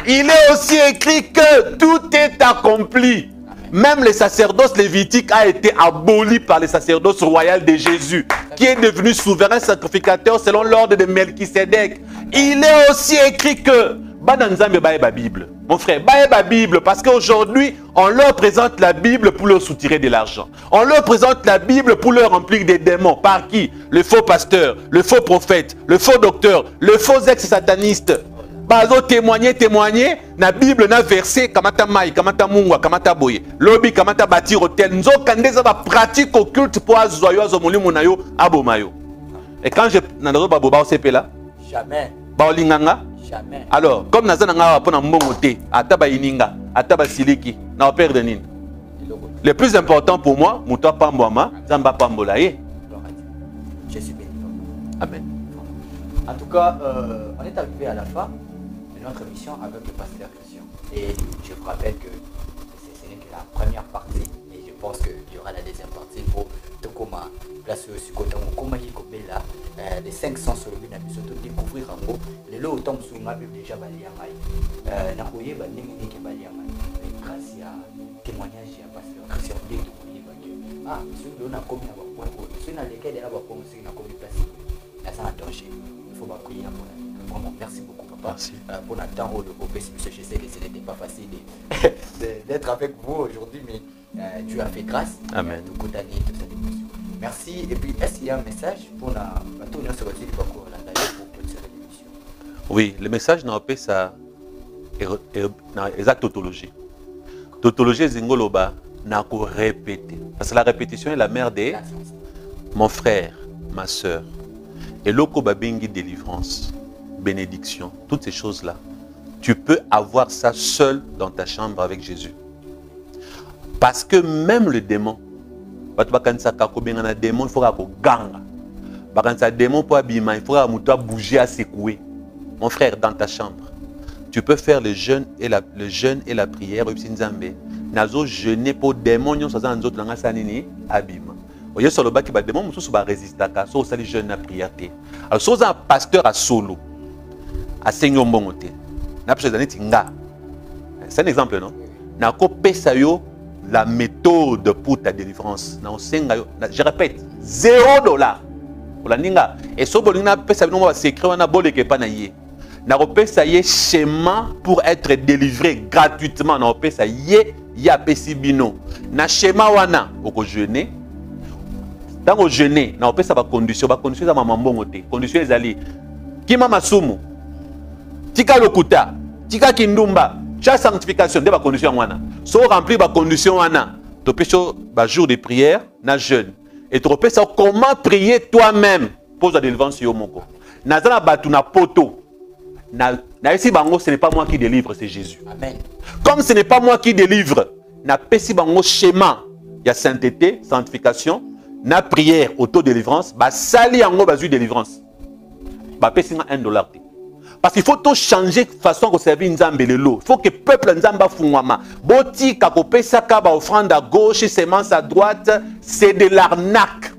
Il est aussi écrit que tout est accompli. Même le sacerdoce lévitique a été aboli par le sacerdoce royal de Jésus, qui est devenu souverain sacrificateur selon l'ordre de Melchisedec. Il est aussi écrit que Bana Nzambe baye ba Bible. Mon frère, baye ba Bible parce qu'aujourd'hui, on leur présente la Bible pour leur soutirer de l'argent. On leur présente la Bible pour leur remplir des démons. Par qui? Le faux pasteur, le faux prophète, le faux docteur, le faux ex-sataniste. bazo témoigner témoigner na bible na verset kamata mai kamata mungwa kamata boye lobi kamata bâtir hôtel nzoka nde eza bapratique occulte mpo azwa yo azwa molimo na yo aboma yo et quand je nandako babo baosepela Jamais. baolinganga Jamais. alors comme naza na nga mpo na mbongo te ata bayininga ata basiliki na operde nini? Le plus important pour moi moto apambwama nzambe apambola ye. Je suis béni. amen En tout cas, euh, on est arrivé à la fin de notre émission avec le pasteur Christian. Et je vous rappelle que ce ce n'est que la première partie. Et je pense qu'il y aura la deuxième partie pour Place euh, les 500 sur le but de découvrir en gros. Les lots autant sur ma Bible déjà bali à maille. Nakoye ba ndenge ke bali à maille. Mais grâce témoignage ya pasteur Christian ah, na oyo. Na place. Danger. Il faut la Vraiment, merci beaucoup, papa. Merci. Euh, pour notre temps au je sais que ce n'était pas facile d'être avec vous aujourd'hui, mais euh, Dieu a fait grâce. Amen. Émotion. Merci. Et puis, est-ce qu'il y a un message pour la parcours là, d'ailleurs, pour clôturer l'émission? Oui, le message na opesa ero- ero- na eza tautologie. Tautologie ezingoloba na korépéter. Parce que la répétition est la mère des mon frère, ma soeur. Et loko babengi délivrance, bénédiction, toutes ces choses-là. Tu peux avoir ça seul dans ta chambre avec Jésus. Parce que même le démon, bato bakanisaka kobenga na démon, il faut ganga. Bakanisa démon pour abima, il faut bouger à secouer. Mon frère, dans ta chambre, tu peux faire le jeûne et la, le jeûne et la prière. oyebisi Nzambe, nazo jeûner pour démon nyonso aza na nzoto na ngai nini? Abima. Oyesu alobaki badémon mosusu baresistaka so osali jeûne na prière te. Alors so oza na pasteur ya solo. Asengi yo mbongo te. Napesa eza neti nga. C'est un exemple non? Nakopesa yo la méthode pour ta délivrance. Je répète zéro dollar. Olandi nga e so bolingi napesa bino mwa basekret wana boleka epa na ye. Nakopesa ye schéma pour être délivré gratuitement. Nakopesa ye ye apesi bino. Na schéma wana okojeune ntango jeune nakopesa bacondition bacondition eza mama mbongo te. Condition ezali kima masumu tika lokuta tika kindumba tia sanctification nde bacondition yango wana. So remplir bacondition wana. Topesi yo bajour de prière na jeûne. Et tokopesa yo comment prier toi-même? Mpo ozwa délivrance yo moko naza na bato na poto. Na- nayesi bango ce n'est pas moi qui délivre c'est jésus. Amen. comme ce n'est pas moi qui délivre napesi bango schéma. Ya sainteté sanctification na prière auto-délivrance. Basali yango bazwi délivrance. Bapesi nga 1 dollar. te parce qu'il faut to changer façon ya koservir nzambe lelo. Faut que peuple ya nzambe afungwama. Botika kopesaka baoffrande à gauche semence à droite c'est de l'arnaque.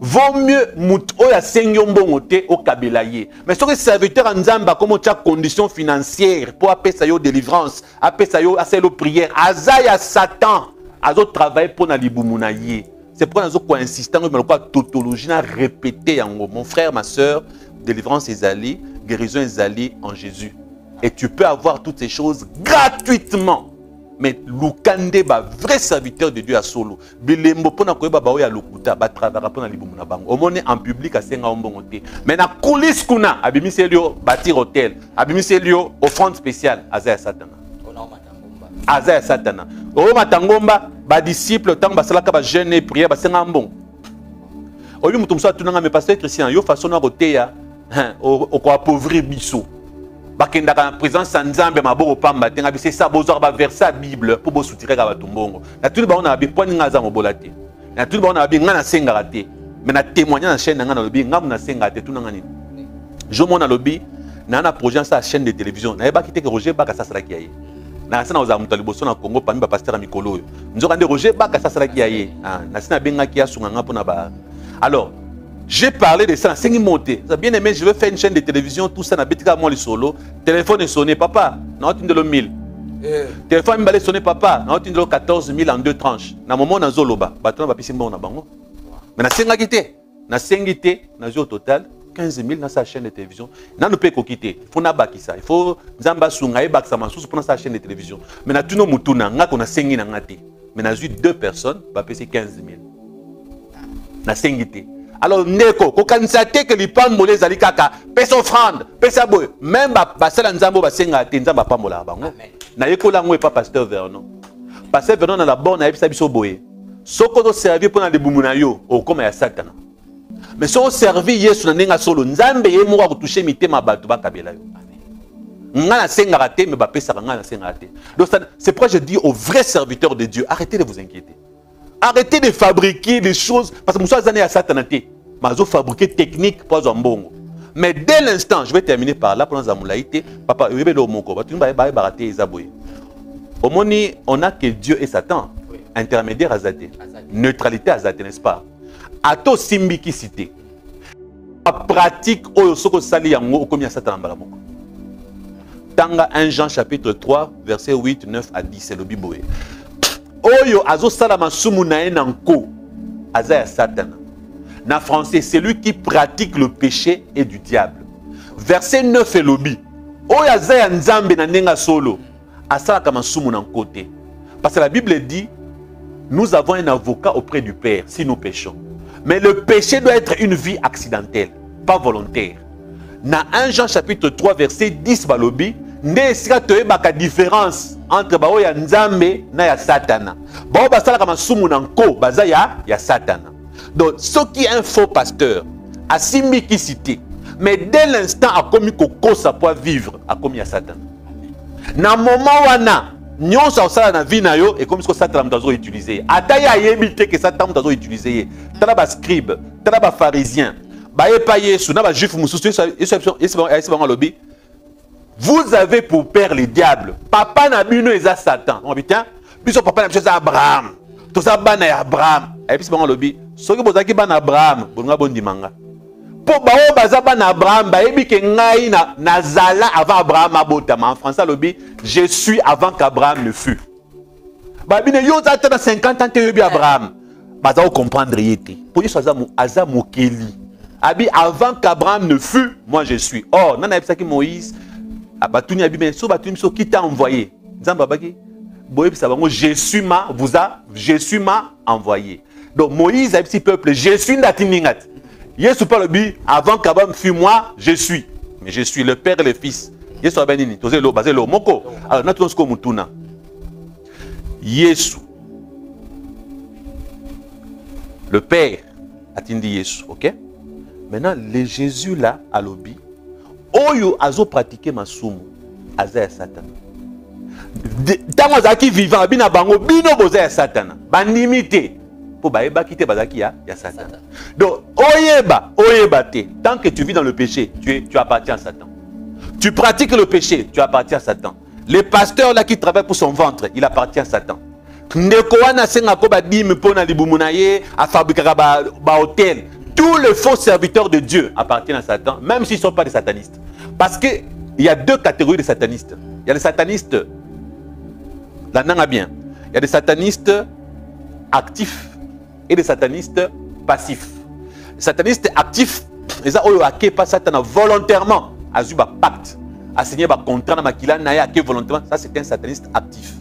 Vaut mieux moto oyo asengi yo mbongo te okabela ye. Mais soki serviteur ya nzambe akoma otya condition financière mpo apesa yo délivrance apesa yo asala yo prière aza ya satan azotravaille mpo na libumu na ye. C'est pourquoi nazo koinsiste ngo lokola tautologie na répété yango. Mon frère ma soeur délivrance ezali guérison ezali en jésus. Et tu peux avoir toutes ces choses gratuitement. Mais luka nde bavrai serviteur de dieu ya solo. Bilembo mpo na koyeba baoyo ya lokuta batravaka mpo na libumu na bango. Omoni en public asenga yo mbongo te. Mais na coulisse kuna abimiseli yo bâtir hotel abimiseli yo offrande spéciale. Aza ya satana. Matangomba. aza ya satana. Oyomata ngomba badisciple ntango basalaka bajeune e priere basenga mbongo oyebi moto mosusu atunanga me paster christian yo façon na koteya okoapauvrir biso bakendaka na présence ya nzambe maboko pamba te nga biso esa bozwaka baverse ya bible mpo bosutiraka bato mbongo. Natuni bango na babi mpo ani nga aza mobola te. Natuni bango na babi nga nasengaka te. Me na témoigne na chaîne na nga nalobi ngambu nasengaka te tunanga nini. Jomona alobi naa na projet asa ya chaîne de télévision. Nayebaki te ke roger baka asasalaki ya ye nasi na kozala moto ya liboso na congo parmi bapaster ya mikolo oyo. Nzoka nde roger baka asasalaki ya ye Ah, nasi nabengaki asunga nga mpona ba. Alors j'ai parlé de ça nasengi monté bien aimé je veux faire une chaîne de télévision tout ça nabetika mwa lisolo téléphone esonné papa. Naotindelo 1000 Eh, téléphone mibale esonné papa. Naotindelo 14 000 en deux tranches. Na momo nazoloba bato na bapesi mbongo na bango. Me nasengaki te nasengi te nazwi au total 15 000 na sa chaîne de télévision. Nanu mpe ekoki te. Fo nabakisa il faut ayebakisa masusu mpo na sa chaîne de télévision. Me natuni mutu na ngako nasengi na nga te. Me nazwi deux personnes bapesi 15 000 nasengi te alors ndeko kokanisa te ke lipamboli ezali kaka. Pesa offrande pesa boye. Même ba- basala nzambe oyo basengaka te nzambe apambolaka bango. Nayekola yango epa pasteur vernon. Pasteur vernon na labord nayebisa biso boye. Soki ozoservi mpo na libumu na yo okoma ya satana. Mais soki oservi yesu na ndenge ya solo nzambe ye moko akotushe mitema bato bakabela yo. Nga nasengaka te me bapesaka nga nasengaka te. Donc c'est pourquoi je dis aux vrais serviteurs de dieu arrêtez de vous inquiéter arrêtez de fabriquer des choses parce que ne ya satana te mais azofabriquer technique mpo azwa mbongo mais dès l'instant je vais terminer par là molai te papa bayebaka te eza boye omoni on a que dieu et satan. Intermédiaire Aza te. neutralité aza te n'est-ce pas? Ata osimbikisi te pratique oyo soki osali yango okomi ya mbala moko. Tanga 1 jean chapitre 3 verset 8 9 à 10 elobi boye oyo azosala masumu na ye na nko aza ya satana. Na français celui qui pratique le péché est du diable. Verset 9 elobi oyo aza ya nzambe na ndenge solo asalaka masumu na nko te. Parce que la bible dit nous avons un avocat auprès du père si nous péchons. Mais le péché doit être une vie accidentelle pas volontaire. Na 1 Jean chapitre 3 verset 10 balobi nde esika toyebaka différence entre baoyo ya nzambe na ya satana bao basalaka masumu na nko baza ya, ya satana donc soki un faux pasteur asimbikisi te mais dès l'instant akomi kokosa po vivre akomi ya satana na moment wana nyonso akosala na vie na yo ekomi siko satana moto azoutilize ye ata ye ayebi te ke satana moto azoutilize ye tala bascribe tala bapharisien bayepa yesu na bajuif mosusu Yesu- bango alobi vous avez pour père le diable. Papa na bino eza satan. Obi tiens biso papa na biso eza abraham toza bana ya abraham. Ayebisi bango alobi soki bozalaki bana abraham bolinga bondimanga mpo baoyo baza bana abraham bayebi ngai na- nazala avant abraham abotama en français alobi je suis avant qu'abraham ne fut babine yo oza te na 50 ans te oyebi abraham. Baza kocomprendre ye te mpo abi avant qu'abraham ne fut moi je suis. Or nani ayebisaki moïse ah, batuni abi me so batuni biso qui t'a envoyé. Nzambe abaki boyebisa bango je suis ma vous a je suis ma envoyé. Donc moïse ayebisi peuple je suis ndati ninga te yesu mpe alobi avant qu'abraham fut moi je suis. Mais je suis le père et le fils. Yesu abe nini? Toza elo baza eloko moko. Alors na tuna sikoyo motuna yesu. Le père atindi yesu ok? Maintenant le jésus là alobi oyo azopraktike masumu aza ya satana ntango azalaki vivant abi na bango bino boza ya satana bandimi te mpo bayebaki te bazalaki ya, ya satana Satan. donc oyeba oyeba te tant que tu vis dans le péché tu, es, tu appartiens à satan. Tu pratiques le péché tu appartiens à satan. Le pasteur là qui travaille pour son ventre il appartient à satan. Ndeko wana asengako badimi mpo na libumu na ye afabrikaka ba tous les faux serviteurs de dieu appartiennent à satan même s'ils ne sont pas des satanistes. Parce que il y a deux catégories de satanistes. Il y a les satanistes la nanga bien. Il y a des satanistes actifs et des satanistes passifs. Les satanistes actifs eza oyo akepa satana volontairement asigné bacontrat na makila na ye ake volontairement ça c'est un sataniste actif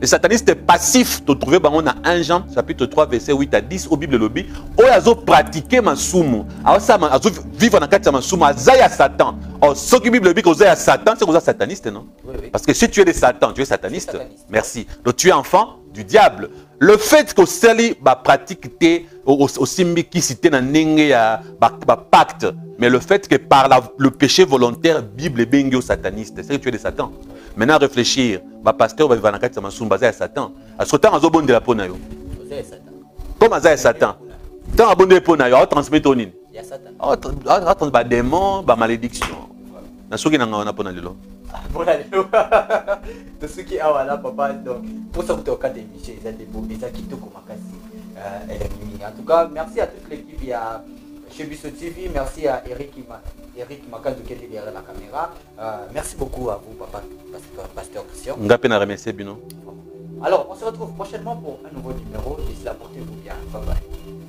les satanistes passifs totrouve bango na 1 jean chapitre 3 verset 8 à 10 au bible elobi oyo azopratike masumu azosala azovivre na kati ya masumu aza ya satan. Or soki bible elobi koza ya satan c'est koza sataniste non? Parce que si tu es de Satan, tu es sataniste. Merci. Donc tu es enfant du diable. Le fait que sali ba pratique te osimbi kisite na ndenge ya ba, ba pacte, mais le fait que par la- le péché volontaire Bible bengi au sataniste, c'est que tu es de Satan. Maintenant réfléchir, ba pasteur ba vivana kati ya masumba za ya Satan. Asko tant azobondela pona yo. Oza ya Satan. Comme aza ya Satan? Tant abondela pona yo, transmettre nini? Ya Satan. Démon, ba malédiction. Na lelo. mpona lelo tosuki awa na papa donc mposa kuta okata émission eza te bo eza kitoko makasi elemi en tout cas merci à toute l'équipe ya chez Bisso TV. Merci à Eric, Eric Makandou qui était derrière la caméra. Euh, merci beaucoup à vous, papa, pasteur, pasteur Christian. nga mpe na remercie bino? Alors, on se retrouve prochainement pour un nouveau numéro. D'ici là, portez-vous bien. Bye bye.